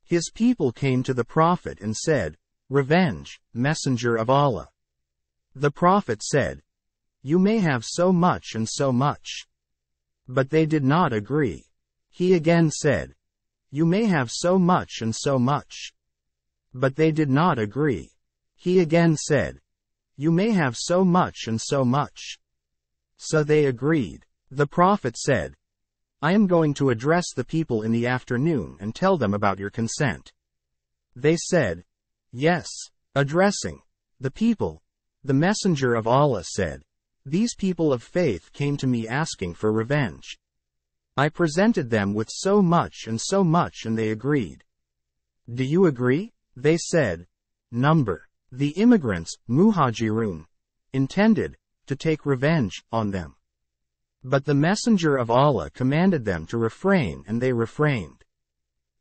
S1: His people came to the Prophet and said, Revenge, Messenger of Allah. The Prophet said, You may have so much and so much. But they did not agree. He again said, You may have so much and so much. But they did not agree. He again said, You may have so much and so much. So they agreed. The Prophet said, I am going to address the people in the afternoon and tell them about your consent. They said, Yes, addressing the people. The messenger of Allah said, These people of faith came to me asking for revenge. I presented them with so much and so much and they agreed. Do you agree? They said, Number. The immigrants, Muhajirun, intended to take revenge on them. But the messenger of Allah commanded them to refrain and they refrained.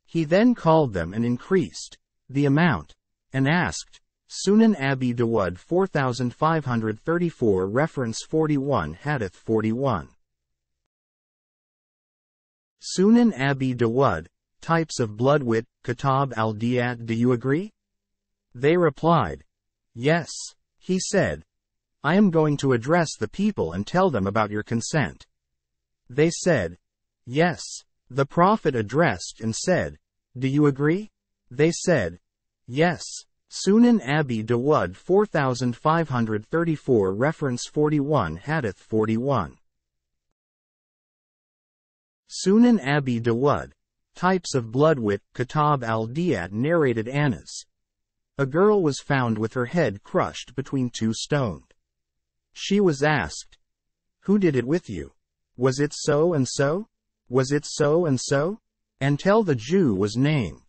S1: He then called them and increased the amount, and asked, Sunan Abi Dawud 4534 Reference 41 Hadith 41 Sunan Abi Dawud, Types of Bloodwit, Kitab al-Diyat Do you agree? They replied, Yes. He said, I am going to address the people and tell them about your consent. They said, Yes. The Prophet addressed and said, Do you agree? They said, Yes. Sunan Abi Dawud 4534 Reference 41 Hadith 41 Sunan Abi Dawud Types of blood Bloodwit Kitab al-Diyat narrated Anas. A girl was found with her head crushed between two stones. She was asked, Who did it with you? Was it so and so? Was it so and so? Until the Jew was named.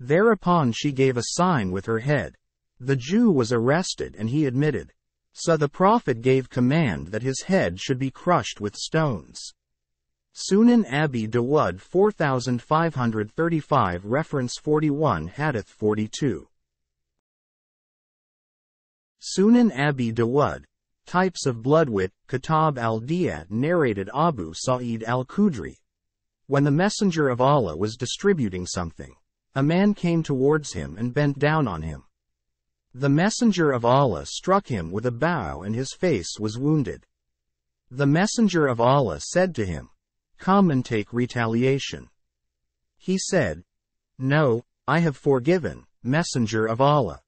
S1: Thereupon she gave a sign with her head. The Jew was arrested and he admitted. So the Prophet gave command that his head should be crushed with stones. Sunan Abi Dawud 4535 Reference 41 Hadith 42 Sunan Abi Dawud Types of Bloodwit, Kitab al-Diyat narrated Abu Sa'id al-Khudri. When the Messenger of Allah was distributing something, a man came towards him and bent down on him. The Messenger of Allah struck him with a bow and his face was wounded. The Messenger of Allah said to him, Come and take retaliation. He said, No, I have forgiven, Messenger of Allah.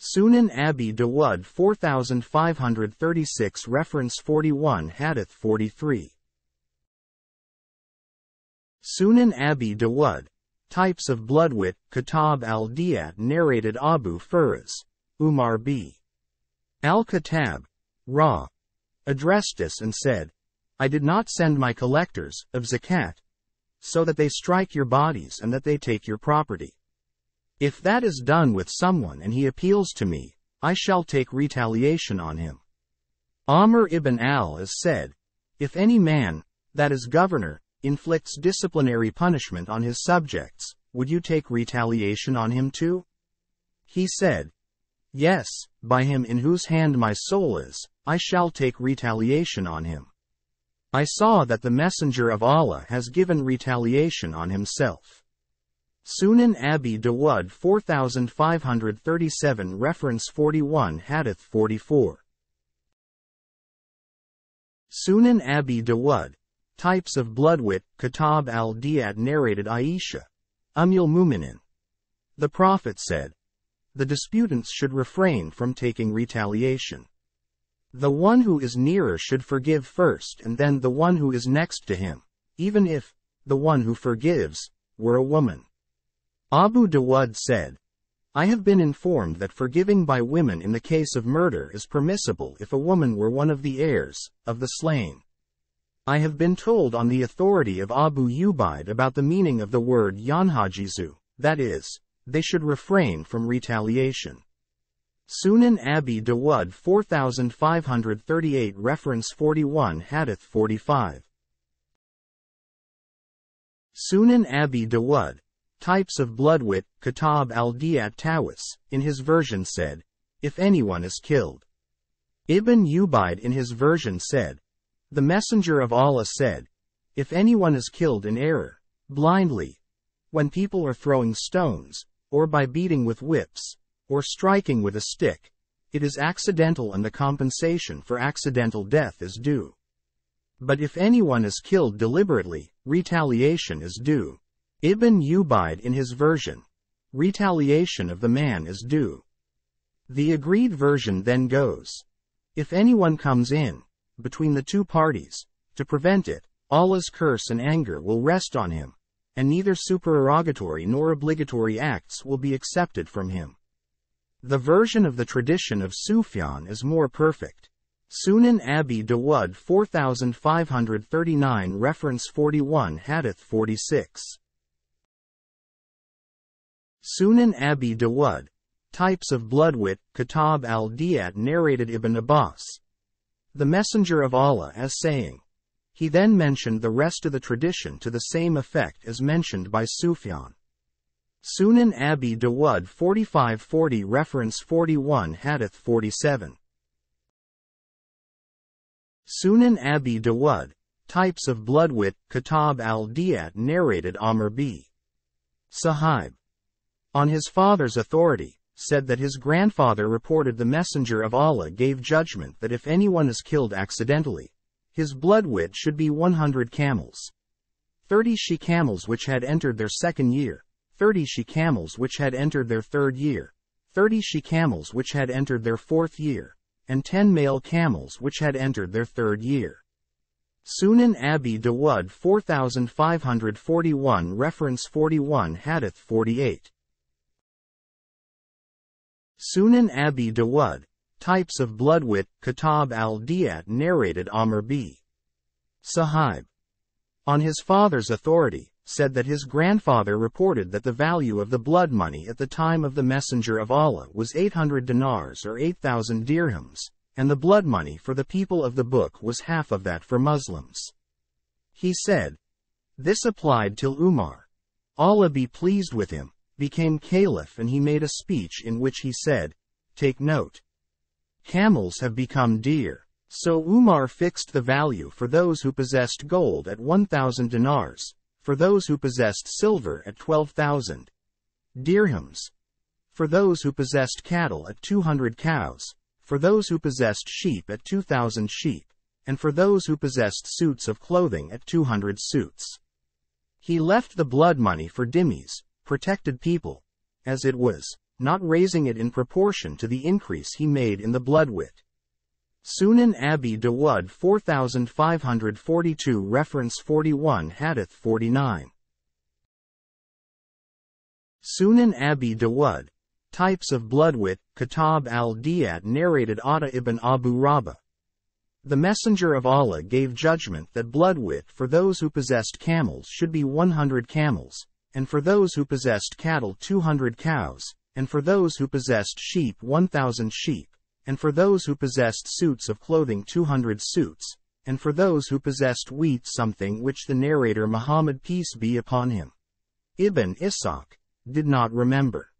S1: Sunan Abi Dawud 4536 Reference 41 Hadith 43 Sunan Abi Dawud Types of Bloodwit Kitab al-Diyat narrated Abu Firas, Umar b. Al-Khattab, Ra, addressed us and said, I did not send my collectors of zakat, so that they strike your bodies and that they take your property. If that is done with someone and he appeals to me, I shall take retaliation on him. Amr ibn al-As said, If any man, that is governor, inflicts disciplinary punishment on his subjects, would you take retaliation on him too? He said, Yes, by him in whose hand my soul is, I shall take retaliation on him. I saw that the Messenger of Allah has given retaliation on himself. Sunan Abi Dawud 4537 Reference 41 Hadith 44 Sunan Abi Dawud Types of Bloodwit Kitab al-Diyat narrated Aisha Umul Muminin The Prophet said, The disputants should refrain from taking retaliation. The one who is nearer should forgive first and then the one who is next to him, even if, the one who forgives, were a woman. Abu Dawud said, I have been informed that forgiving by women in the case of murder is permissible if a woman were one of the heirs of the slain. I have been told on the authority of Abu Ubaid about the meaning of the word yanhajizu, that is, they should refrain from retaliation. Sunan Abi Dawud 4538 Reference 41 Hadith 45 Sunan Abi Dawud Types of Bloodwit, Kitab al-Diyat Tawus, in his version said, if anyone is killed. Ibn Ubaid in his version said, the Messenger of Allah said, if anyone is killed in error, blindly, when people are throwing stones, or by beating with whips, or striking with a stick, it is accidental and the compensation for accidental death is due. But if anyone is killed deliberately, retaliation is due. Ibn Ubaid in his version, retaliation of the man is due. The agreed version then goes, if anyone comes in, between the two parties, to prevent it, Allah's curse and anger will rest on him, and neither supererogatory nor obligatory acts will be accepted from him. The version of the tradition of Sufyan is more perfect. Sunan Abi Dawud 4539 Reference 41 Hadith 46 Sunan Abi Dawud, Types of Bloodwit, Kitab al-Diyat narrated Ibn Abbas. The Messenger of Allah as saying. He then mentioned the rest of the tradition to the same effect as mentioned by Sufyan. Sunan Abi Dawud 4540 Reference 41 Hadith 47 Sunan Abi Dawud, Types of Bloodwit, Kitab al-Diyat narrated Amr b. Shu'aib on his father's authority, said that his grandfather reported the messenger of Allah gave judgment that if anyone is killed accidentally, his blood wit should be 100 camels. 30 she camels which had entered their second year, 30 she camels which had entered their third year, 30 she camels which had entered their fourth year, and 10 male camels which had entered their third year. Sunan Abi Dawud 4541 Reference 41 Hadith 48 Sunan Abi Dawud, Types of Bloodwit, Kitab al-Diyat narrated Amr b. Shu'aib. On his father's authority, said that his grandfather reported that the value of the blood money at the time of the Messenger of Allah was 800 dinars or 8,000 dirhams, and the blood money for the people of the book was half of that for Muslims. He said, This applied till Umar. Allah be pleased with him, became caliph and he made a speech in which he said, Take note. Camels have become dear. So Umar fixed the value for those who possessed gold at 1,000 dinars, for those who possessed silver at 12,000 dirhams, for those who possessed cattle at 200 cows, for those who possessed sheep at 2,000 sheep, and for those who possessed suits of clothing at 200 suits. He left the blood money for dhimmis, protected people, as it was, not raising it in proportion to the increase he made in the bloodwit. Sunan Abi Dawud 4542 Reference 41 Hadith 49 Sunan Abi Dawud, Types of Bloodwit, Kitab al-Diyat narrated Atta ibn Abu Rabah. The Messenger of Allah gave judgment that bloodwit for those who possessed camels should be 100 camels, and for those who possessed cattle 200 cows, and for those who possessed sheep 1,000 sheep, and for those who possessed suits of clothing 200 suits, and for those who possessed wheat something which the narrator Muhammad peace be upon him. Ibn Ishaq did not remember.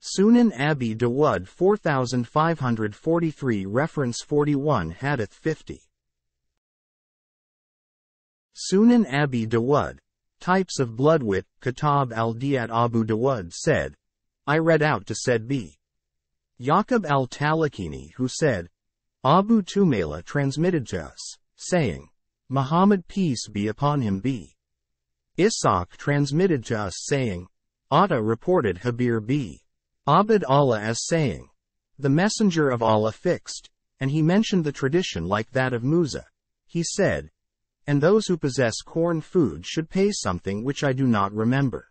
S1: Sunan Abi Dawud 4543 Reference 41 Hadith 50 Sunan Abi Dawud, Types of Bloodwit, Kitab al-Diyat Abu Dawud said, I read out to said B. Yaqub al-Talakini who said, Abu Tumaila transmitted to us, saying, Muhammad peace be upon him be. Ishaq transmitted to us saying, Atta reported Jabir b. Abd Allah as saying, The messenger of Allah fixed, and he mentioned the tradition like that of Musa. He said, And those who possess corn food should pay something which I do not remember.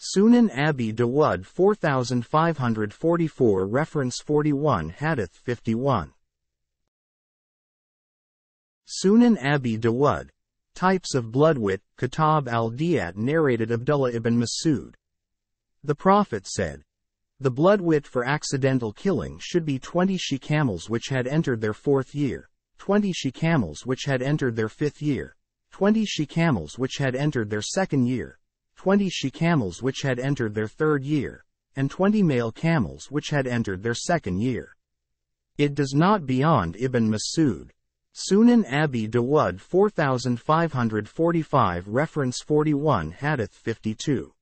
S1: Sunan Abi Dawud 4544 Reference 41 Hadith 51 Sunan Abi Dawud Types of Bloodwit Kitab al-Diyat narrated Abdullah ibn Masud. The Prophet said, The bloodwit for accidental killing should be 20 she-camels which had entered their fourth year, 20 she-camels which had entered their fifth year, 20 she-camels which had entered their second year, 20 she-camels which had entered their third year, and 20 male camels which had entered their second year. It does not beyond Ibn Masud. Sunan Abi Dawud 4545 Reference 41 Hadith 52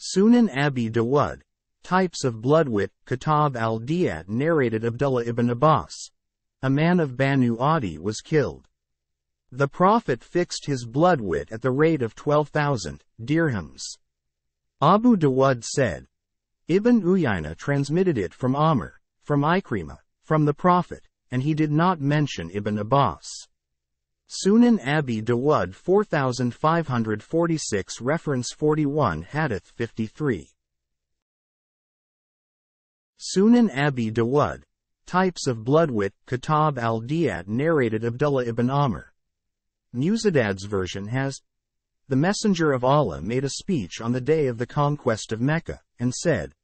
S1: Sunan Abi Dawud, Types of Bloodwit, Kitab al-Diyat narrated Abdullah ibn Abbas. A man of Banu Adi was killed. The Prophet fixed his bloodwit at the rate of 12,000 dirhams. Abu Dawud said, Ibn Uyayna transmitted it from Amr, from Ikrimah, from the Prophet, and he did not mention Ibn Abbas. Sunan Abi Dawud 4546 Reference 41 Hadith 53 Sunan Abi Dawud Types of Bloodwit Kitab al-Diyat narrated Abdullah ibn Amr. Musaddad's version has The Messenger of Allah made a speech on the day of the conquest of Mecca, and said,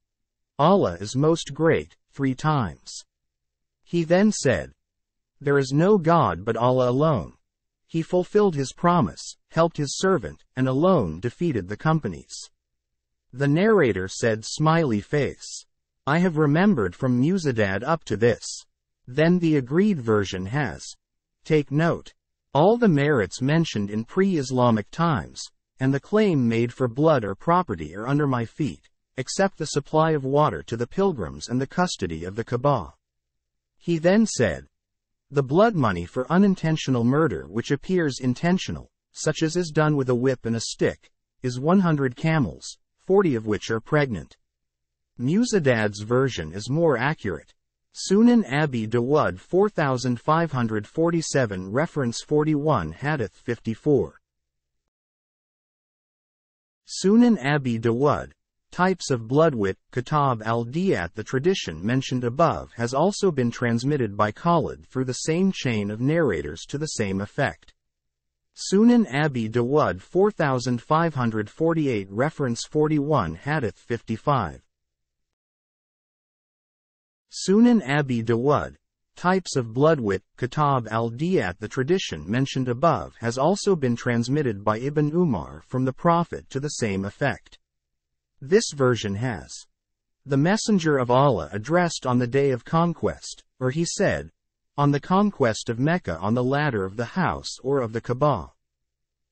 S1: Allah is most great, three times. He then said, There is no God but Allah alone. He fulfilled his promise, helped his servant, and alone defeated the companies. The narrator said smiley face. I have remembered from Musaddad up to this. Then the agreed version has. Take note. All the merits mentioned in pre-Islamic times, and the claim made for blood or property are under my feet, except the supply of water to the pilgrims and the custody of the Kaaba. He then said, the blood money for unintentional murder which appears intentional, such as is done with a whip and a stick, is 100 camels, 40 of which are pregnant. Musaddad's version is more accurate. Sunan Abi Dawud 4547 Reference 41 Hadith 54 Sunan Abi Dawud Types of bloodwit, Kitab al-Diyat The tradition mentioned above has also been transmitted by Khalid through the same chain of narrators to the same effect. Sunan Abi Dawud 4548 Reference 41 Hadith 55 Sunan Abi Dawud Types of bloodwit, Kitab al-Diyat The tradition mentioned above has also been transmitted by Ibn Umar from the Prophet to the same effect. This version has the messenger of Allah addressed on the day of conquest, or he said, on the conquest of Mecca on the ladder of the house or of the Kaaba.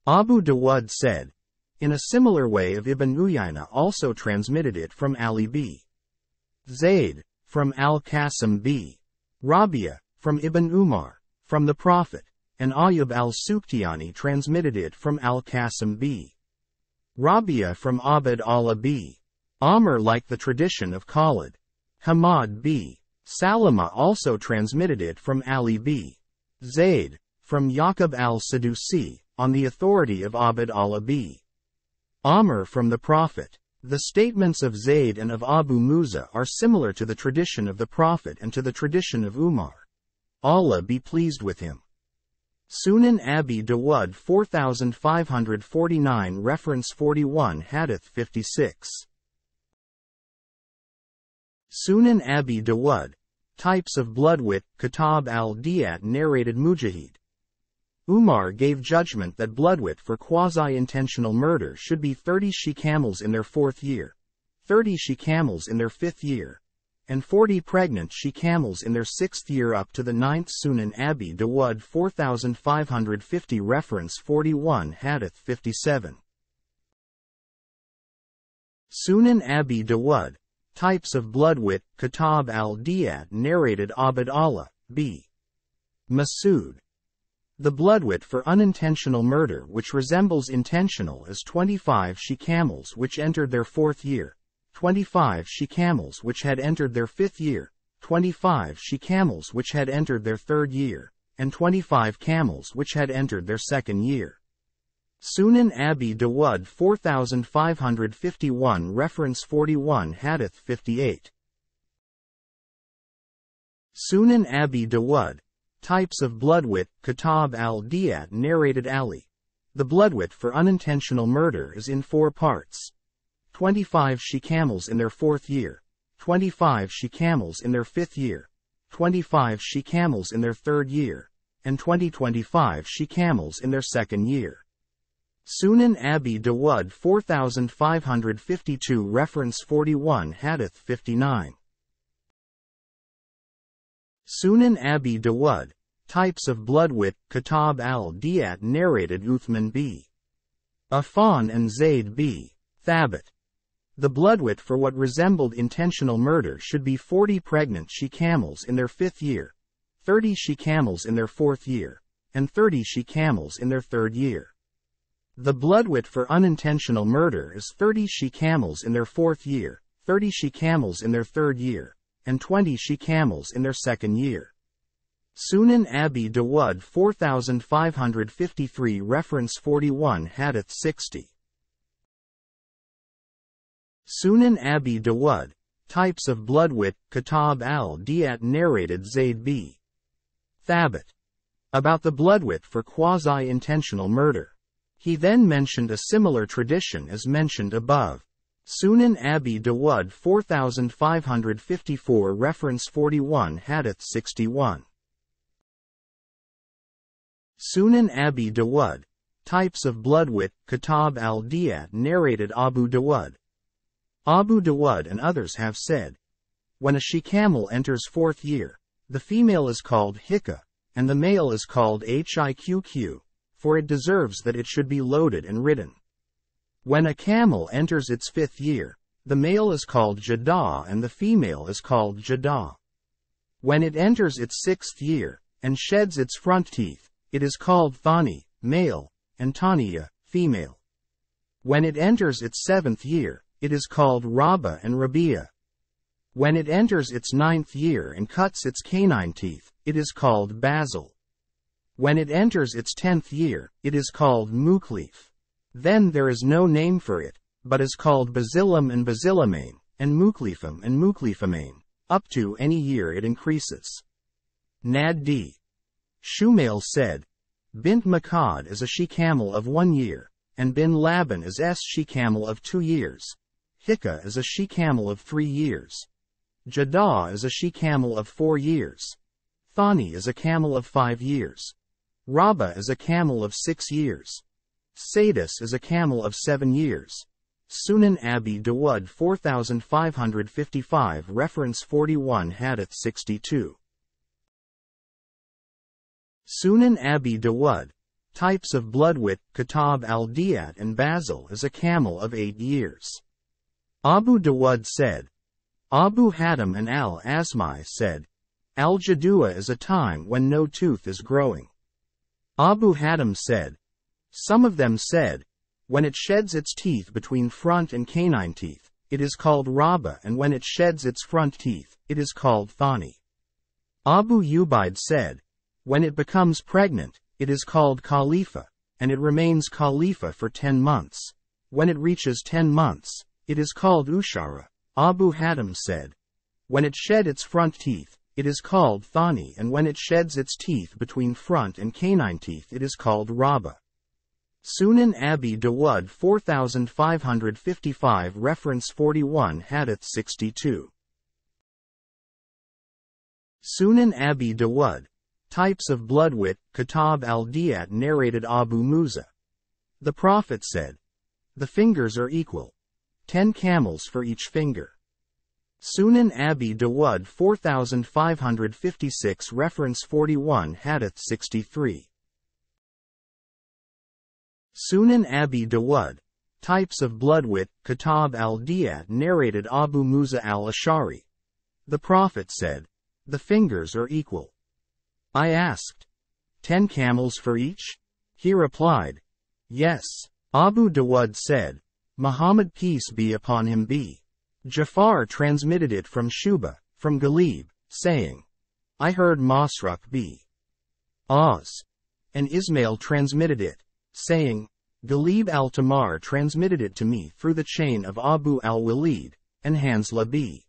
S1: Abu Dawud said, in a similar way of Ibn Uyayna also transmitted it from Ali b. Zayd, from Al-Qasim b. Rabia, from Ibn Umar, from the Prophet, and Ayyub al-Sukhtiyani transmitted it from Al-Qasim b. Rabia from Abd Allah b. Amr like the tradition of Khalid. Hamad b. Salama also transmitted it from Ali b. Zayd, from Yaqub al-Sadusi, on the authority of Abd Allah b. Amr from the Prophet. The statements of Zayd and of Abu Musa are similar to the tradition of the Prophet and to the tradition of Umar. Allah be pleased with him. Sunan Abi Dawud 4549 Reference 41 Hadith 56 Sunan Abi Dawud Types of Bloodwit Kitab al-Diyat narrated Mujahid Umar gave judgment that bloodwit for quasi-intentional murder should be 30 she-camels in their fourth year, 30 she-camels in their fifth year, and 40 pregnant she camels in their sixth year up to the ninth Sunan Abi Dawud 4550 reference 41 Hadith 57. Sunan Abi Dawud, Types of Bloodwit, Kitab al-Diyat narrated Abd Allah, b. Masood. The bloodwit for unintentional murder which resembles intentional is 25 she camels which entered their fourth year, 25 she camels which had entered their fifth year, 25 she camels which had entered their third year, and 25 camels which had entered their second year. Sunan Abi Dawud 4551 Reference 41 Hadith 58 Sunan Abi Dawud Types of Bloodwit Kitab al-Diyat narrated Ali. The bloodwit for unintentional murder is in four parts. 25 she camels in their fourth year, 25 she camels in their fifth year, 25 she camels in their third year, and 2025 she camels in their second year. Sunan Abi Dawud 4552 Reference 41 Hadith 59 Sunan Abi Dawud, Types of Bloodwit Kitab al-Diyat narrated Uthman b. Affan and Zayd b. Thabit. The bloodwit for what resembled intentional murder should be 40 pregnant she camels in their fifth year, 30 she camels in their fourth year, and 30 she camels in their third year. The bloodwit for unintentional murder is 30 she camels in their fourth year, 30 she camels in their third year, and 20 she camels in their second year. Sunan Abi Dawud 4553 Reference 41 Hadith 60 Sunan Abi Dawud, Types of Bloodwit, Kitab al-Diyat narrated Zayd b. Thabit. About the bloodwit for quasi-intentional murder. He then mentioned a similar tradition as mentioned above. Sunan Abi Dawud 4554 Reference 41 Hadith 61 Sunan Abi Dawud Types of Blood Bloodwit Kitab al-Diyat narrated Abu Dawud Abu Dawud and others have said, When a she-camel enters fourth year, the female is called Hikka, and the male is called Hiqq for it deserves that it should be loaded and ridden. When a camel enters its fifth year, the male is called Jadah and the female is called Jadah. When it enters its sixth year, and sheds its front teeth, it is called Thani, male, and Taniya, female. When it enters its seventh year, it is called Rabba and Rabia. When it enters its ninth year and cuts its canine teeth, it is called Basil. When it enters its tenth year, it is called Muklif. Then there is no name for it, but is called Basilam and Basilamane, and Muklifum and Muklifamane, up to any year it increases. Nad D. Shumail said, Bint Makad is a she-camel of one year, and Bin Laban is S she-camel of two years. Hikka is a she-camel of three years. Jadah is a she-camel of four years. Thani is a camel of five years. Rabba is a camel of six years. Sadis is a camel of seven years. Sunan Abi Dawud 4555 Reference 41 Hadith 62 Sunan Abi Dawud Types of Bloodwit, Kitab al-Diyat and Basil is a camel of eight years. Abu Dawud said. Abu Hatim and al-Asmai said. Al-Jadua is a time when no tooth is growing. Abu Hatim said. Some of them said, when it sheds its teeth between front and canine teeth, it is called Rabba and when it sheds its front teeth, it is called Thani. Abu Ubaid said, when it becomes pregnant, it is called Khalifa, and it remains Khalifa for ten months. When it reaches ten months, it is called Ushara. Abu Hatim said, when it shed its front teeth, it is called thani and when it sheds its teeth between front and canine teeth it is called rabba. Sunan Abi Dawud 4555 Reference 41 Hadith 62 Sunan Abi Dawud Types of Bloodwit Kitab al-Diyat narrated Abu Musa. The Prophet said, The fingers are equal. Ten camels for each finger. Sunan Abi Dawud 4556 Reference 41 Hadith 63 Sunan Abi Dawud Types of Bloodwit Kitab al-Diyat narrated Abu Musa al-Ashari The Prophet said, The fingers are equal. I asked, Ten camels for each? He replied, Yes. Abu Dawud said, Muhammad peace be upon him be. Jafar transmitted it from Shuba, from Ghalib, saying, I heard Masruq be. Oz. And Ismail transmitted it, saying, Ghalib al-Tamar transmitted it to me through the chain of Abu al-Walid, and Hans Labi.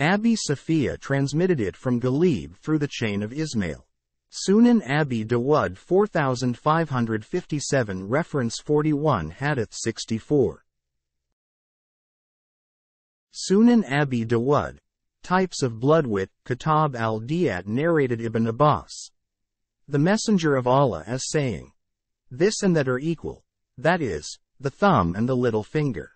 S1: Abi Safiya transmitted it from Ghalib through the chain of Ismail. Sunan Abi Dawud 4557 Reference 41 Hadith 64 Sunan Abi Dawud Types of Bloodwit Kitab al-Diyat narrated Ibn Abbas. The Messenger of Allah as saying, This and that are equal, that is, the thumb and the little finger.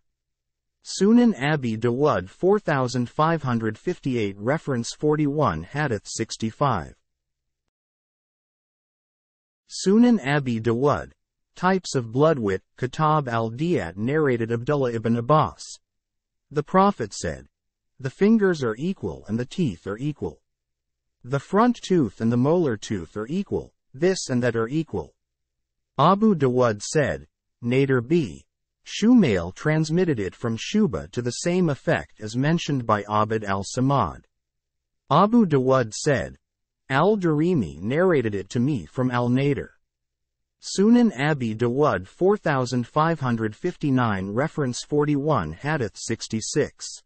S1: Sunan Abi Dawud 4558 Reference 41 Hadith 65 Sunan Abi Dawud Types of Bloodwit Kitab al-Diyat narrated Abdullah ibn Abbas. The Prophet said, The fingers are equal and the teeth are equal. The front tooth and the molar tooth are equal, this and that are equal. Abu Dawud said, Nader b. Shumail transmitted it from Shuba to the same effect as mentioned by Abd al-Samad. Abu Dawud said, Al-Darimi narrated it to me from Al-Nader. Sunan Abi Dawud 4559 Reference 41 Hadith 66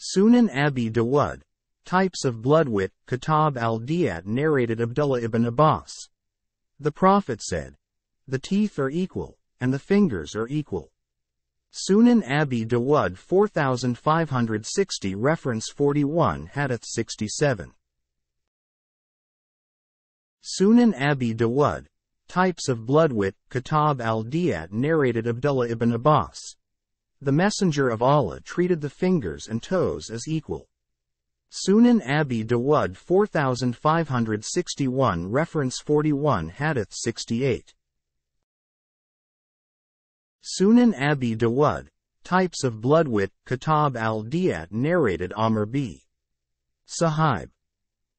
S1: Sunan Abi Dawud Types of Bloodwit Kitab al-Diyat narrated Abdullah ibn Abbas. The Prophet said, The teeth are equal, and the fingers are equal. Sunan Abi Dawud 4560 Reference 41 Hadith 67 Sunan Abi Dawud, Types of Bloodwit, Kitab al-Diyat narrated Abdullah ibn Abbas. The Messenger of Allah treated the fingers and toes as equal. Sunan Abi Dawud 4561 Reference 41 Hadith 68 Sunan Abi Dawud, Types of Bloodwit, Kitab al-Diyat narrated Amr b. Shu'aib.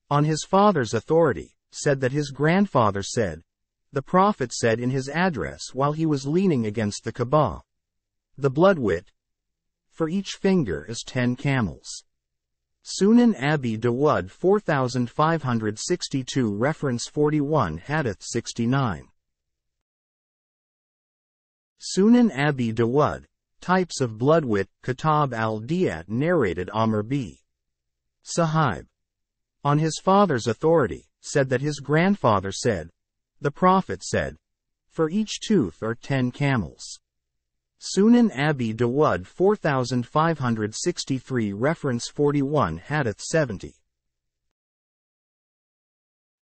S1: On his father's authority, said that his grandfather said, the Prophet said in his address while he was leaning against the Kaaba. The bloodwit. For each finger is ten camels. Sunan Abi Dawud 4562 Reference 41 Hadith 69 Sunan Abi Dawud Types of Bloodwit Kitab al-Diyat narrated Amr b. Shu'aib. On his father's authority, said that his grandfather said, the Prophet said, For each tooth are ten camels. Sunan Abi Dawud 4563 Reference 41 Hadith 70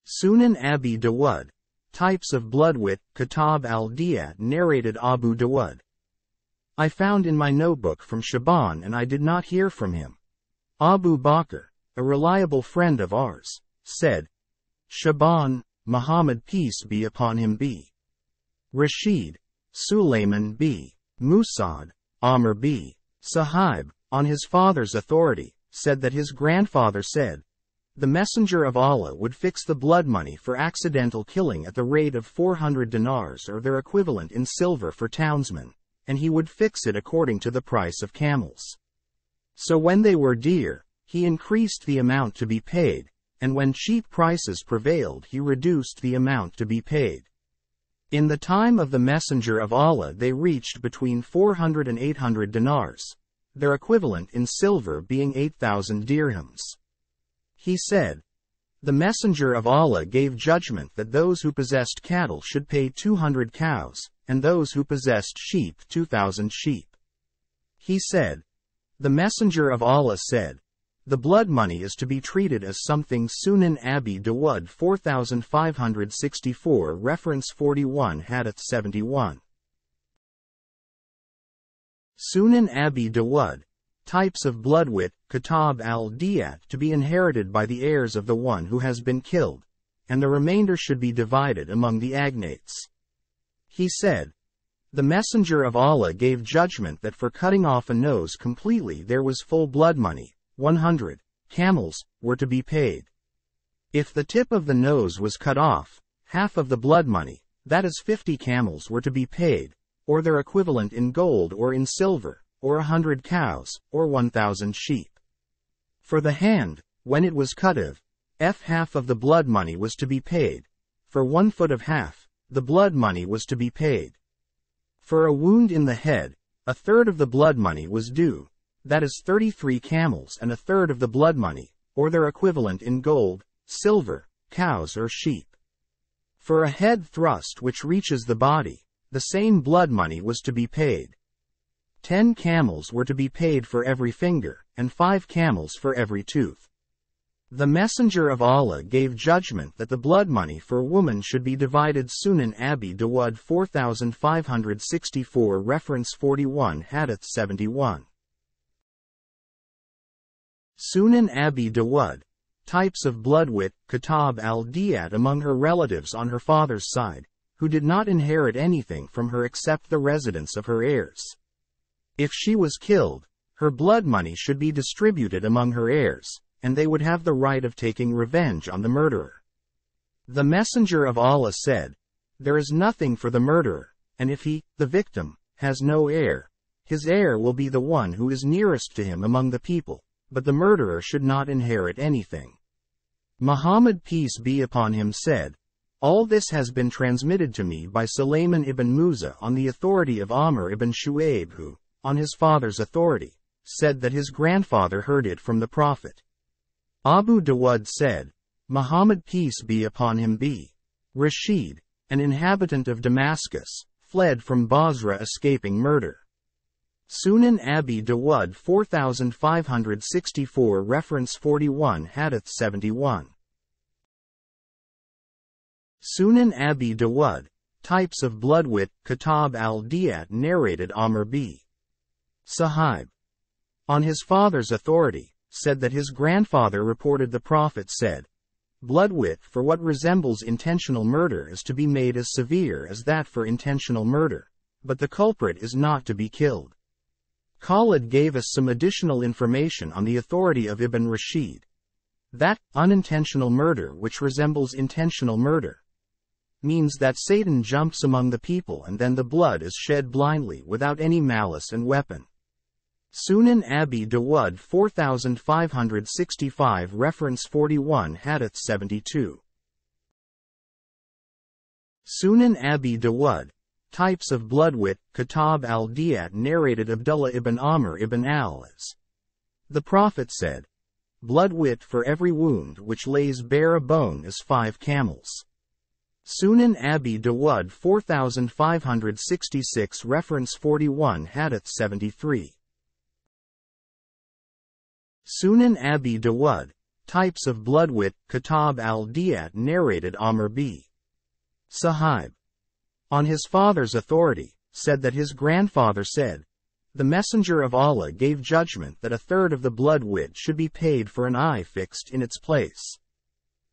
S1: Sunan Abi Dawud Types of Bloodwit Kitab al-Diyat narrated Abu Dawud I found in my notebook from Shaban and I did not hear from him. Abu Bakr, a reliable friend of ours, said, Shaban, Muhammad peace be upon him be. Rashid, Sulayman b. Musa, Amr b. Shu'aib, on his father's authority, said that his grandfather said, the messenger of Allah would fix the blood money for accidental killing at the rate of 400 dinars or their equivalent in silver for townsmen, and he would fix it according to the price of camels. So when they were dear, he increased the amount to be paid, and when cheap prices prevailed he reduced the amount to be paid. In the time of the Messenger of Allah they reached between 400 and 800 dinars, their equivalent in silver being 8,000 dirhams. He said, The Messenger of Allah gave judgment that those who possessed cattle should pay 200 cows, and those who possessed sheep 2,000 sheep. He said, The Messenger of Allah said, the blood money is to be treated as something Sunan Abi Dawud 4564 Reference 41 Hadith 71 Sunan Abi Dawud types of bloodwit, Kitab al-Diyat to be inherited by the heirs of the one who has been killed, and the remainder should be divided among the agnates. He said, The messenger of Allah gave judgment that for cutting off a nose completely there was full blood money, 100 camels were to be paid. If the tip of the nose was cut off, half of the blood money, that is 50 camels were to be paid, or their equivalent in gold or in silver, or a hundred cows, or 1,000 sheep. For the hand, when it was cut of, f half of the blood money was to be paid. For one foot of half, the blood money was to be paid. For a wound in the head, a third of the blood money was due, that is 33 camels and a third of the blood money, or their equivalent in gold, silver, cows or sheep. For a head thrust which reaches the body, the same blood money was to be paid. Ten camels were to be paid for every finger, and five camels for every tooth. The Messenger of Allah gave judgment that the blood money for woman should be divided Sunan Abi Dawud 4564 reference 41 Hadith 71. Sunan Abi Dawud, types of bloodwit, Kitab al-Diyat among her relatives on her father's side, who did not inherit anything from her except the residence of her heirs. If she was killed, her blood money should be distributed among her heirs, and they would have the right of taking revenge on the murderer. The messenger of Allah said, There is nothing for the murderer, and if he, the victim, has no heir, his heir will be the one who is nearest to him among the people, but the murderer should not inherit anything. Muhammad peace be upon him said, All this has been transmitted to me by Sulayman ibn Musa on the authority of Amr ibn Shu'aib who, on his father's authority, said that his grandfather heard it from the Prophet. Abu Dawud said, Muhammad peace be upon him be. Rashid, an inhabitant of Damascus, fled from Basra escaping murder. Sunan Abi Dawud 4564 reference 41 Hadith 71 Sunan Abi Dawud, types of bloodwit, Kitab al-Diyat narrated Amr b. Shu'aib. On his father's authority, said that his grandfather reported the Prophet said, Bloodwit for what resembles intentional murder is to be made as severe as that for intentional murder, but the culprit is not to be killed. Khalid gave us some additional information on the authority of Ibn Rashid. That unintentional murder which resembles intentional murder means that Satan jumps among the people and then the blood is shed blindly without any malice and weapon. Sunan Abi Dawud 4565 reference 41 Hadith 72 Sunan Abi Dawud Types of bloodwit, Kitab al-Diyat narrated Abdullah ibn Amr ibn al-As. The Prophet said, Bloodwit for every wound which lays bare a bone is five camels. Sunan Abi Dawud 4566 reference 41 Hadith 73 Sunan Abi Dawud, types of bloodwit, Kitab al-Diyat narrated Amr b. Shu'aib on his father's authority, said that his grandfather said, The messenger of Allah gave judgment that a third of the blood wit should be paid for an eye fixed in its place.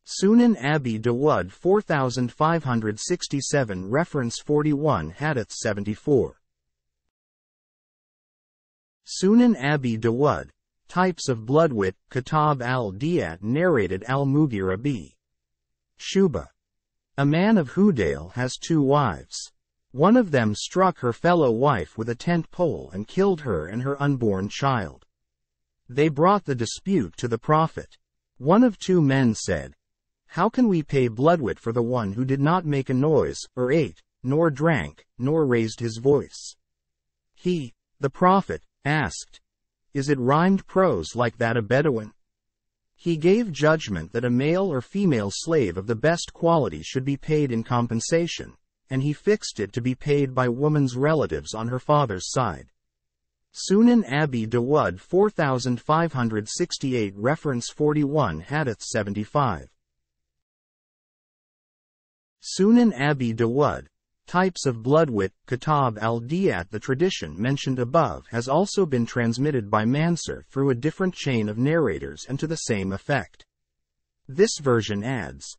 S1: Sunan Abi Dawud 4567 reference 41 Hadith 74 Sunan Abi Dawud, types of bloodwit, Kitab al-Diyat narrated al-Mughira b. Shuba. A man of Hudayl has two wives. One of them struck her fellow wife with a tent pole and killed her and her unborn child. They brought the dispute to the Prophet. One of two men said, How can we pay bloodwit for the one who did not make a noise, or ate, nor drank, nor raised his voice? He, the Prophet, asked, Is it rhymed prose like that of Bedouin? He gave judgment that a male or female slave of the best quality should be paid in compensation, and he fixed it to be paid by woman's relatives on her father's side. Sunan Abi Dawud 4568 reference 41 Hadith 75 Sunan Abi Dawud, Types of bloodwit, Kitab al-Diyat The tradition mentioned above has also been transmitted by Mansur through a different chain of narrators and to the same effect. This version adds,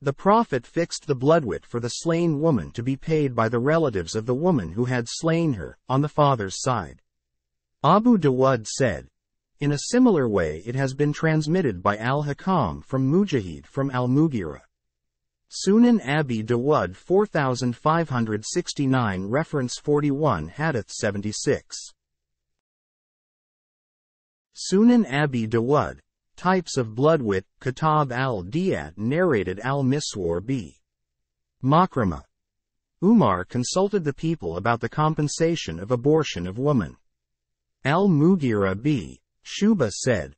S1: The Prophet fixed the bloodwit for the slain woman to be paid by the relatives of the woman who had slain her, on the father's side. Abu Dawud said, in a similar way it has been transmitted by Al-Hakam from Mujahid from Al-Mughira. Sunan Abi Dawud 4569 Reference 41 Hadith 76 Sunan Abi Dawud Types of Bloodwit Kitab al-Diyat narrated al-Miswar b. Makrama Umar consulted the people about the compensation of abortion of woman. Al-Mughira b. Shuba said,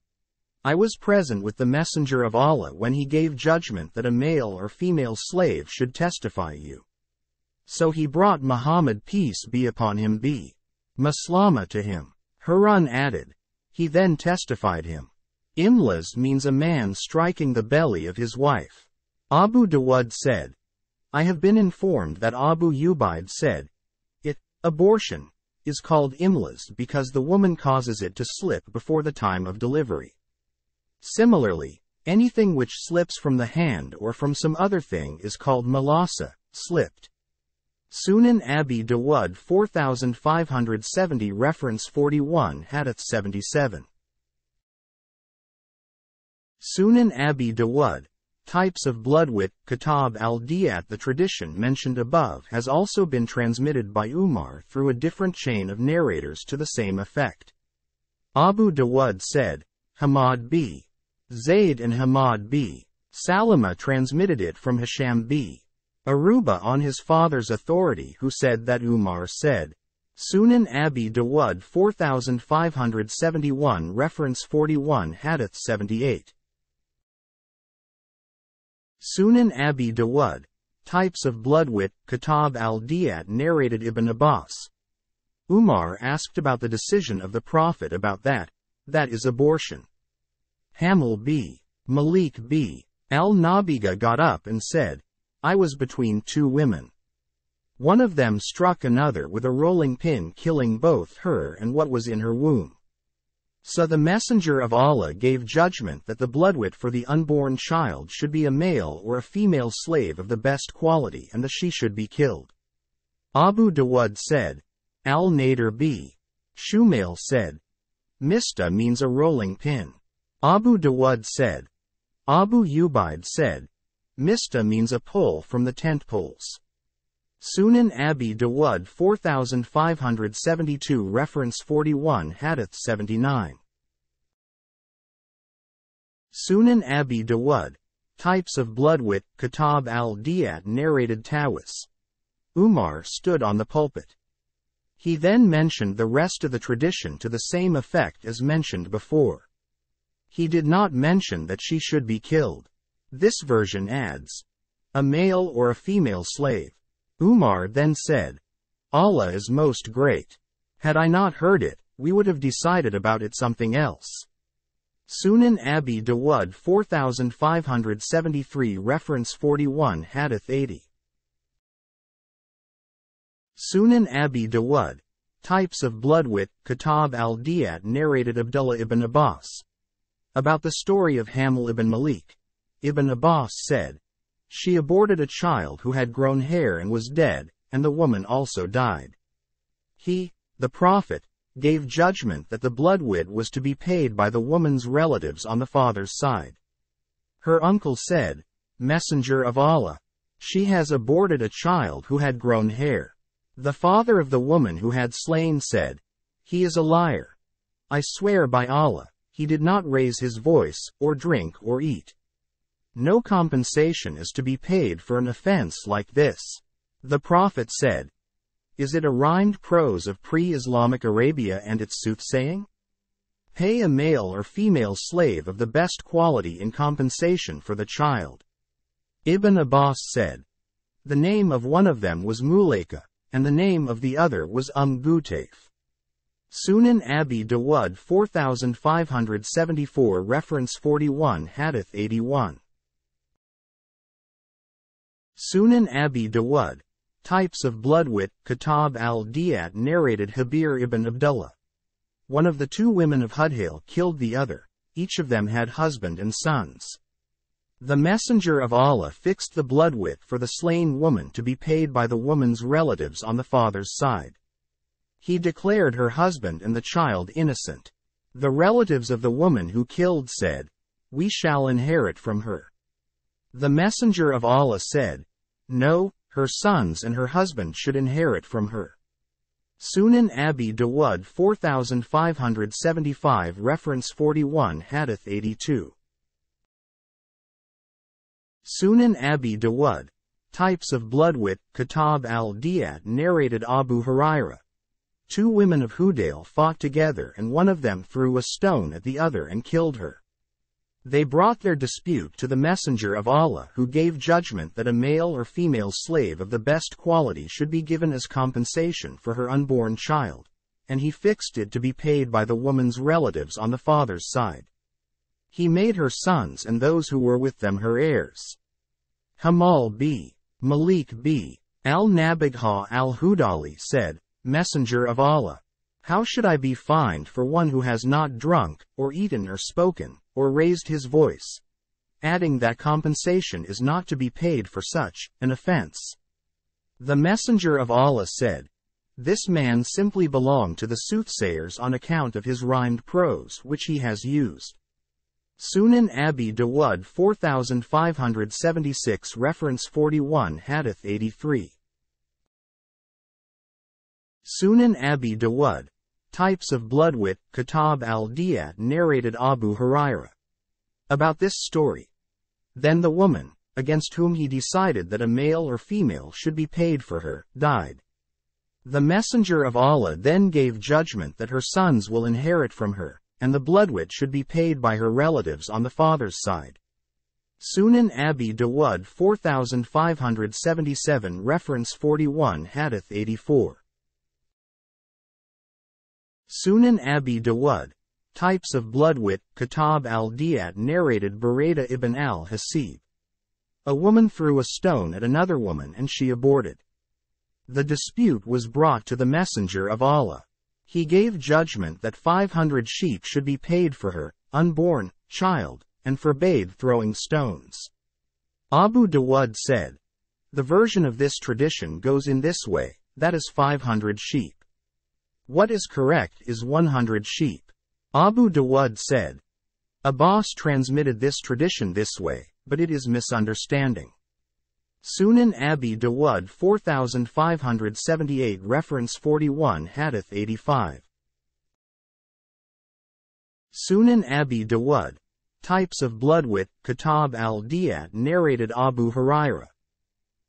S1: I was present with the Messenger of Allah when he gave judgment that a male or female slave should testify you. So he brought Muhammad peace be upon him be. Maslama to him. Harun added, he then testified him. Imlas means a man striking the belly of his wife. Abu Dawud said, I have been informed that Abu Ubaid said, it, abortion, is called imlas because the woman causes it to slip before the time of delivery. Similarly, anything which slips from the hand or from some other thing is called malasa, slipped. Sunan Abi Dawud 4570 Reference 41 Hadith 77 Sunan Abi Dawud Types of bloodwit, Kitab al-Diyat The tradition mentioned above has also been transmitted by Umar through a different chain of narrators to the same effect. Abu Dawud said, Hamad b. Zayd and Hamad b. Salama transmitted it from Hisham b. Aruba on his father's authority who said that Umar said, Sunan Abi Dawud 4571 Reference 41 Hadith 78 Sunan Abi Dawud, Types of Bloodwit, Kitab al-Diyat narrated Ibn Abbas. Umar asked about the decision of the Prophet about that, that is abortion. Hamil b. Malik b. Al-Nabiga got up and said, I was between two women. One of them struck another with a rolling pin killing both her and what was in her womb. So the messenger of Allah gave judgment that the bloodwit for the unborn child should be a male or a female slave of the best quality and that she should be killed. Abu Dawud said, Al-Nader b. Shumail said, Mista means a rolling pin. Abu Dawud said, Abu Ubaid said, Mista means a pole from the tent poles. Sunan Abi Dawud 4572 Reference 41 Hadith 79 Sunan Abi Dawud Types of Bloodwit Kitab al-Diyat narrated Tawus. Umar stood on the pulpit. He then mentioned the rest of the tradition to the same effect as mentioned before. He did not mention that she should be killed. This version adds, a male or a female slave. Umar then said, Allah is most great. Had I not heard it, we would have decided about it something else. Sunan Abi Dawud 4573 Reference 41 Hadith 80 Sunan Abi Dawud Types of Bloodwit Kitab al-Diyat narrated Abdullah ibn Abbas. About the story of Hamil ibn Malik, Ibn Abbas said, she aborted a child who had grown hair and was dead, and the woman also died. He, the prophet, gave judgment that the bloodwit was to be paid by the woman's relatives on the father's side. Her uncle said, Messenger of Allah, she has aborted a child who had grown hair. The father of the woman who had slain said, He is a liar. I swear by Allah, he did not raise his voice, or drink or eat. No compensation is to be paid for an offense like this. The Prophet said, Is it a rhymed prose of pre-Islamic Arabia and its soothsaying? Pay a male or female slave of the best quality in compensation for the child. Ibn Abbas said, The name of one of them was Mulaika, and the name of the other was Um Gutaif. Sunan Abi Dawud 4574 Reference 41 Hadith 81 Sunan Abi Dawud, Types of Bloodwit Kitab al-Diyat narrated Jabir ibn Abdullah. One of the two women of Hudhail killed the other, each of them had husband and sons. The messenger of Allah fixed the bloodwit for the slain woman to be paid by the woman's relatives on the father's side. He declared her husband and the child innocent. The relatives of the woman who killed said, We shall inherit from her. The messenger of Allah said, No, her sons and her husband should inherit from her. Sunan Abi Dawud 4575 Reference 41 Hadith 82 Sunan Abi Dawud, Types of Bloodwit, Kitab al-Diyat narrated Abu Huraira. Two women of Hudayl fought together and one of them threw a stone at the other and killed her. They brought their dispute to the Messenger of Allah who gave judgment that a male or female slave of the best quality should be given as compensation for her unborn child, and he fixed it to be paid by the woman's relatives on the father's side. He made her sons and those who were with them her heirs. Hamal b. Malik b. Al-Nabigha al-Hudali said, Messenger of Allah, how should I be fined for one who has not drunk, or eaten or spoken, or raised his voice? Adding that compensation is not to be paid for such an offense. The Messenger of Allah said, This man simply belonged to the soothsayers on account of his rhymed prose which he has used. Sunan Abi Dawud 4576 Reference 41 Hadith 83 Sunan Abi Dawud, Types of Bloodwit, Kitab al-Diyat narrated Abu Huraira. About this story. Then the woman, against whom he decided that a male or female should be paid for her, died. The Messenger of Allah then gave judgment that her sons will inherit from her, and the bloodwit should be paid by her relatives on the father's side. Sunan Abi Dawud 4577 Reference 41 Hadith 84 Sunan Abi Dawud, Types of Bloodwit, Kitab al-Diyat narrated Buraidah ibn al-Hasib. A woman threw a stone at another woman and she aborted. The dispute was brought to the Messenger of Allah. He gave judgment that 500 sheep should be paid for her, unborn, child, and forbade throwing stones. Abu Dawud said, The version of this tradition goes in this way, that is 500 sheep. What is correct is 100 sheep. Abu Dawud said, Abbas transmitted this tradition this way, but it is misunderstanding. Sunan Abi Dawud 4578 Reference 41 Hadith 85 Sunan Abi Dawud, Types of Bloodwit, Kitab al-Diyat narrated Abu Huraira.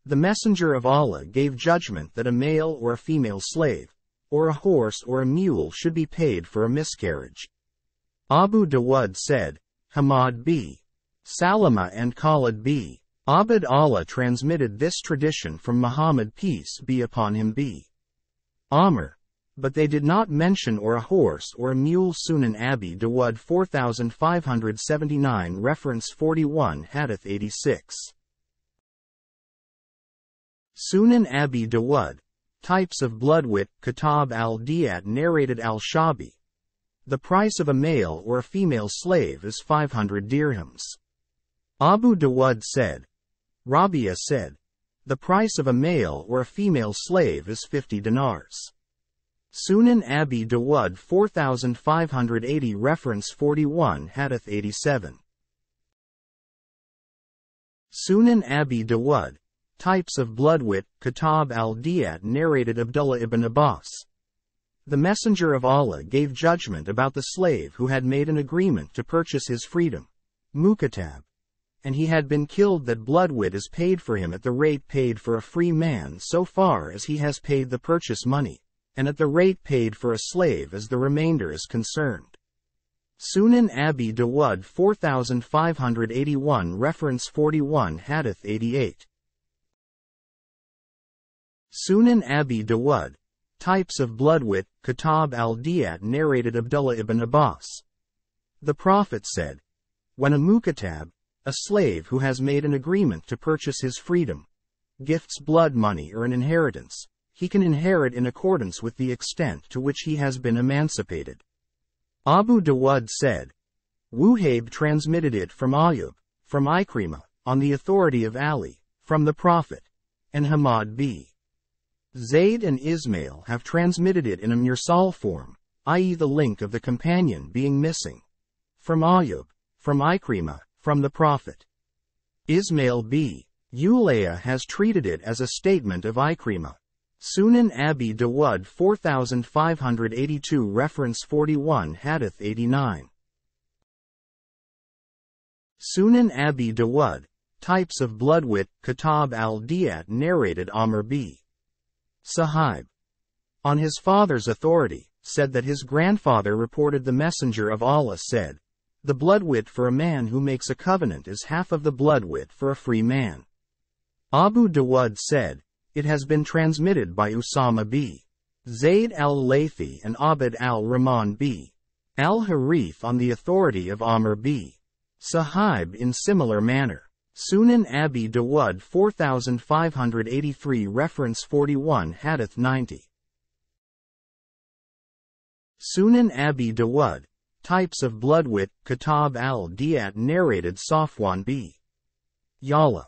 S1: The Messenger of Allah gave judgment that a male or a female slave, or a horse or a mule should be paid for a miscarriage. Abu Dawud said, Hamad b. Salama and Khalid b. Abd Allah transmitted this tradition from Muhammad peace be upon him b. Amr. But they did not mention or a horse or a mule Sunan Abi Dawud 4579 Reference 41 Hadith 86 Sunan Abi Dawud Types of Bloodwit Kitab al-Diyat narrated al-Shabi The price of a male or a female slave is 500 dirhams. Abu Dawud said, Rabia said, The price of a male or a female slave is 50 dinars. Sunan Abi Dawud 4580 Reference 41 Hadith 87 Sunan Abi Dawud, Types of Bloodwit, Kitab al-Diyat narrated Abdullah ibn Abbas. The Messenger of Allah gave judgment about the slave who had made an agreement to purchase his freedom, Mukatab and he had been killed that bloodwit is paid for him at the rate paid for a free man so far as he has paid the purchase money, and at the rate paid for a slave as the remainder is concerned. Sunan Abi Dawud 4581 Reference 41 Hadith 88 Sunan Abi Dawud, Types of Bloodwit, Kitab al-Diyat narrated Abdullah ibn Abbas. The Prophet said, When a mukatab, a slave who has made an agreement to purchase his freedom, gifts blood money or an inheritance, he can inherit in accordance with the extent to which he has been emancipated. Abu Dawud said, Wuhaib transmitted it from Ayub, from Ikrimah, on the authority of Ali, from the Prophet, and Hamad b. Zayd and Ismail have transmitted it in a mursal form, i.e. the link of the companion being missing. From Ayub, from Ikrimah, from the Prophet. Ismail b. Ulayya has treated it as a statement of Ikrimah. Sunan Abi Dawud 4582 reference 41 Hadith 89. Sunan Abi Dawud, types of bloodwit, Kitab al-Diyat narrated Amr b. Shu'aib. On his father's authority, said that his grandfather reported the messenger of Allah said, The bloodwit for a man who makes a covenant is half of the bloodwit for a free man. Abu Dawud said, It has been transmitted by Usama b. Zayd al-Laythi and Abd al-Rahman b. al-Harith on the authority of Amr b. Shu'aib in similar manner. Sunan Abi Dawud 4583 reference 41 Hadith 90. Sunan Abi Dawud, types of bloodwit, Kitab al-Diyat narrated Safwan b. Yala.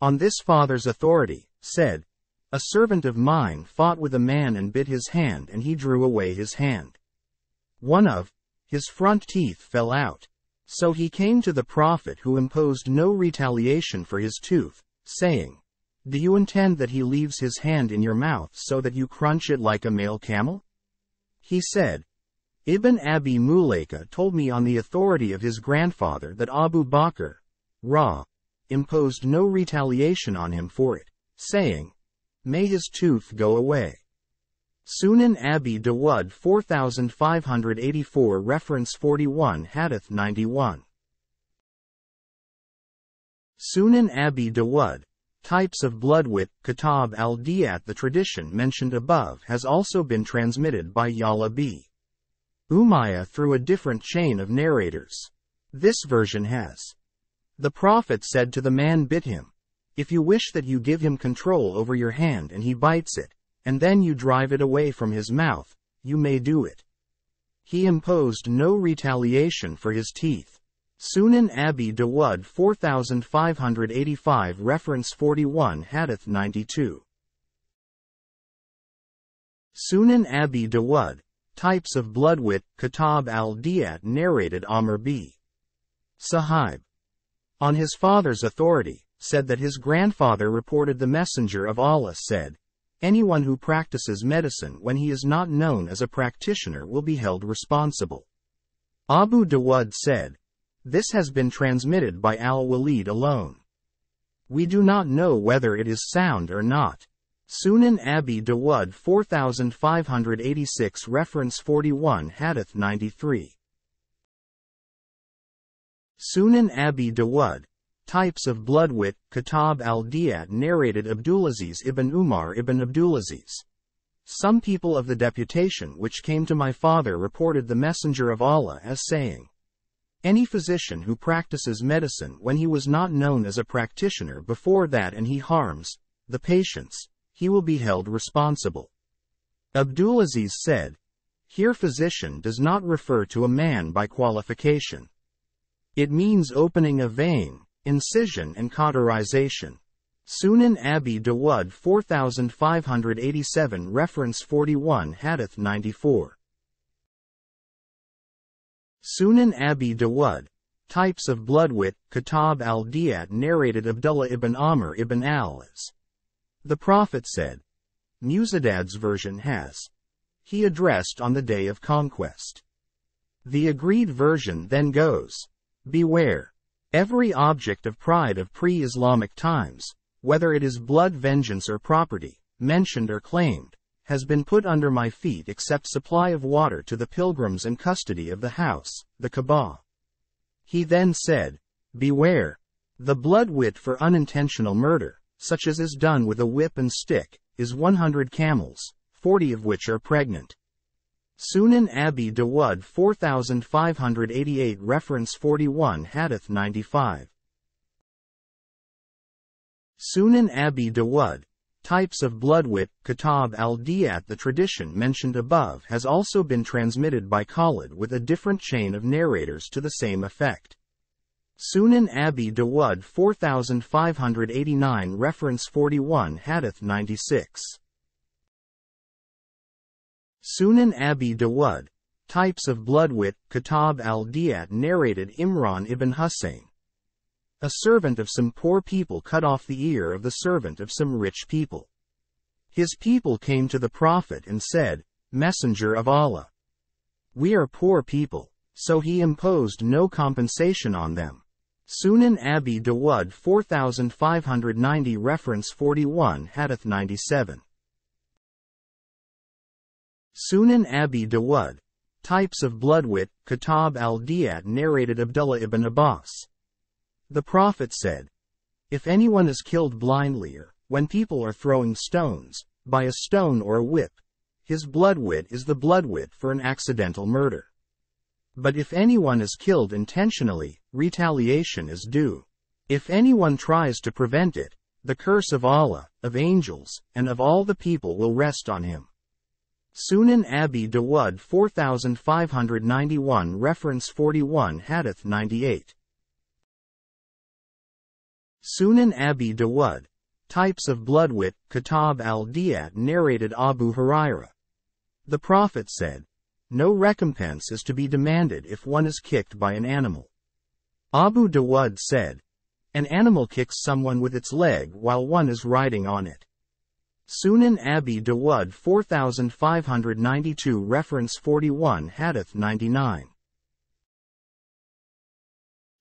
S1: On this father's authority, said, A servant of mine fought with a man and bit his hand and he drew away his hand. One of his front teeth fell out. So he came to the prophet who imposed no retaliation for his tooth, saying, Do you intend that he leaves his hand in your mouth so that you crunch it like a male camel? He said, Ibn Abi Mulaika told me on the authority of his grandfather that Abu Bakr, Ra, imposed no retaliation on him for it, saying, May his tooth go away. Sunan Abi Dawud 4584 reference 41 Hadith 91 Sunan Abi Dawud Types of bloodwit Kitab al-Diyat The tradition mentioned above has also been transmitted by Yala b. Umayyah through a different chain of narrators. This version has The Prophet said to the man bit him, If you wish that you give him control over your hand and he bites it, and then you drive it away from his mouth, you may do it. He imposed no retaliation for his teeth. Sunan Abi Dawud 4585 reference 41 Hadith 92 Sunan Abi Dawud, types of bloodwit, Kitab al-Diyat narrated Amr b. Shu'aib. On his father's authority, said that his grandfather reported the messenger of Allah said, Anyone who practices medicine when he is not known as a practitioner will be held responsible. Abu Dawud said, This has been transmitted by Al-Walid alone. We do not know whether it is sound or not. Sunan Abi Dawud 4586 reference 41 Hadith 93 Sunan Abi Dawud Types of bloodwit, Kitab al-Diyat narrated Abdulaziz ibn Umar ibn Abdulaziz. Some people of the deputation which came to my father reported the Messenger of Allah as saying, Any physician who practices medicine when he was not known as a practitioner before that and he harms the patients, he will be held responsible. Abdulaziz said, Here physician does not refer to a man by qualification. It means opening a vein, Incision and cauterization. Sunan Abi Dawud 4587 reference 41 Hadith 94 Sunan Abi Dawud Types of bloodwit Kitab al-Diyat narrated Abdullah ibn Amr ibn al-As. The Prophet said, Musaddad's version has, he addressed on the day of conquest. The agreed version then goes, Beware, Every object of pride of pre-Islamic times, whether it is blood vengeance or property, mentioned or claimed, has been put under my feet except supply of water to the pilgrims and custody of the house, the Kaaba. He then said, Beware. The blood wit for unintentional murder, such as is done with a whip and stick, is 100 camels, 40 of which are pregnant. Sunan Abi Dawud 4588 reference 41 Hadith 95 Sunan Abi Dawud, types of bloodwit, Kitab al-Diyat The tradition mentioned above has also been transmitted by Khalid with a different chain of narrators to the same effect. Sunan Abi Dawud 4589 Reference 41 Hadith 96 Sunan Abi Dawud, Types of Bloodwit, Kitab al-Diyat narrated Imran ibn Hussein. A servant of some poor people cut off the ear of the servant of some rich people. His people came to the Prophet and said, Messenger of Allah. We are poor people, so he imposed no compensation on them. Sunan Abi Dawud 4590 Reference 41 Hadith 97 Sunan Abi Dawud, Types of Bloodwit, Kitab al-Diyat narrated Abdullah ibn Abbas. The Prophet said, If anyone is killed blindly or, when people are throwing stones, by a stone or a whip, his bloodwit is the bloodwit for an accidental murder. But if anyone is killed intentionally, retaliation is due. If anyone tries to prevent it, the curse of Allah, of angels, and of all the people will rest on him. Sunan Abi Dawud 4591 Reference 41 Hadith 98 Sunan Abi Dawud Types of Bloodwit Kitab al-Diyat narrated Abu Huraira. The Prophet said, No recompense is to be demanded if one is kicked by an animal. Abu Dawud said, An animal kicks someone with its leg while one is riding on it. Sunan Abi Dawud 4592 Reference 41 Hadith 99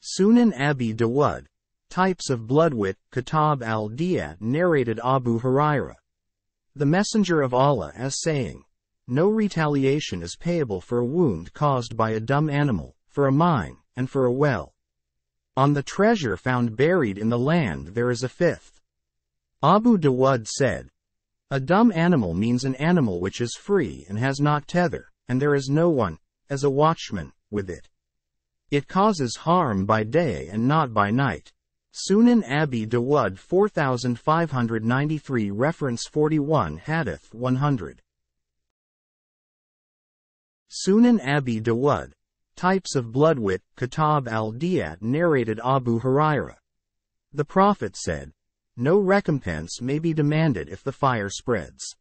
S1: Sunan Abi Dawud Types of Bloodwit Kitab al-Diyah narrated Abu Huraira. The Messenger of Allah as saying, No retaliation is payable for a wound caused by a dumb animal, for a mine, and for a well. On the treasure found buried in the land there is a fifth. Abu Dawud said, a dumb animal means an animal which is free and has not tether, and there is no one, as a watchman, with it. It causes harm by day and not by night. Sunan Abi Dawud 4593 Reference 41 Hadith 100 Sunan Abi Dawud Types of Bloodwit Kitab al-Diyat narrated Abu Huraira. The Prophet said, no recompense may be demanded if the fire spreads.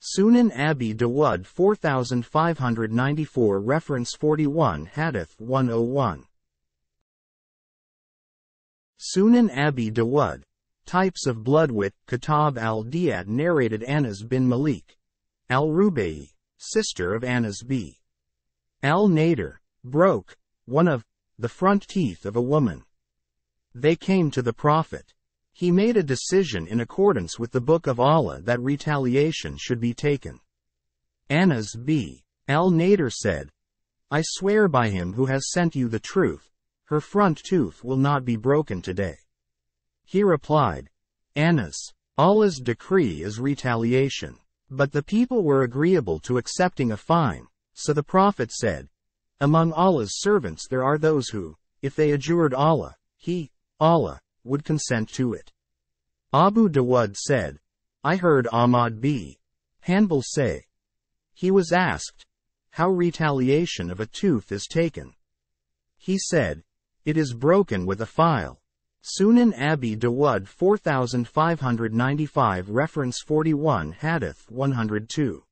S1: Sunan Abi Dawud 4594 Reference 41 Hadith 101 Sunan Abi Dawud Types of blood Bloodwit Kitab al-Diyat narrated Anas bin Malik Al-Rubai, sister of Anas b. al-Nader broke, one of, the front teeth of a woman. They came to the Prophet. He made a decision in accordance with the Book of Allah that retaliation should be taken. Anas b. al-Nadir said, I swear by him who has sent you the truth, her front tooth will not be broken today. He replied, Anas, Allah's decree is retaliation. But the people were agreeable to accepting a fine, so the Prophet said, Among Allah's servants there are those who, if they adjured Allah, He, Allah, would consent to it. Abu Dawud said, I heard Ahmad b. Hanbal say. He was asked, how retaliation of a tooth is taken. He said, it is broken with a file. Sunan Abi Dawud 4595 Reference 41 Hadith 102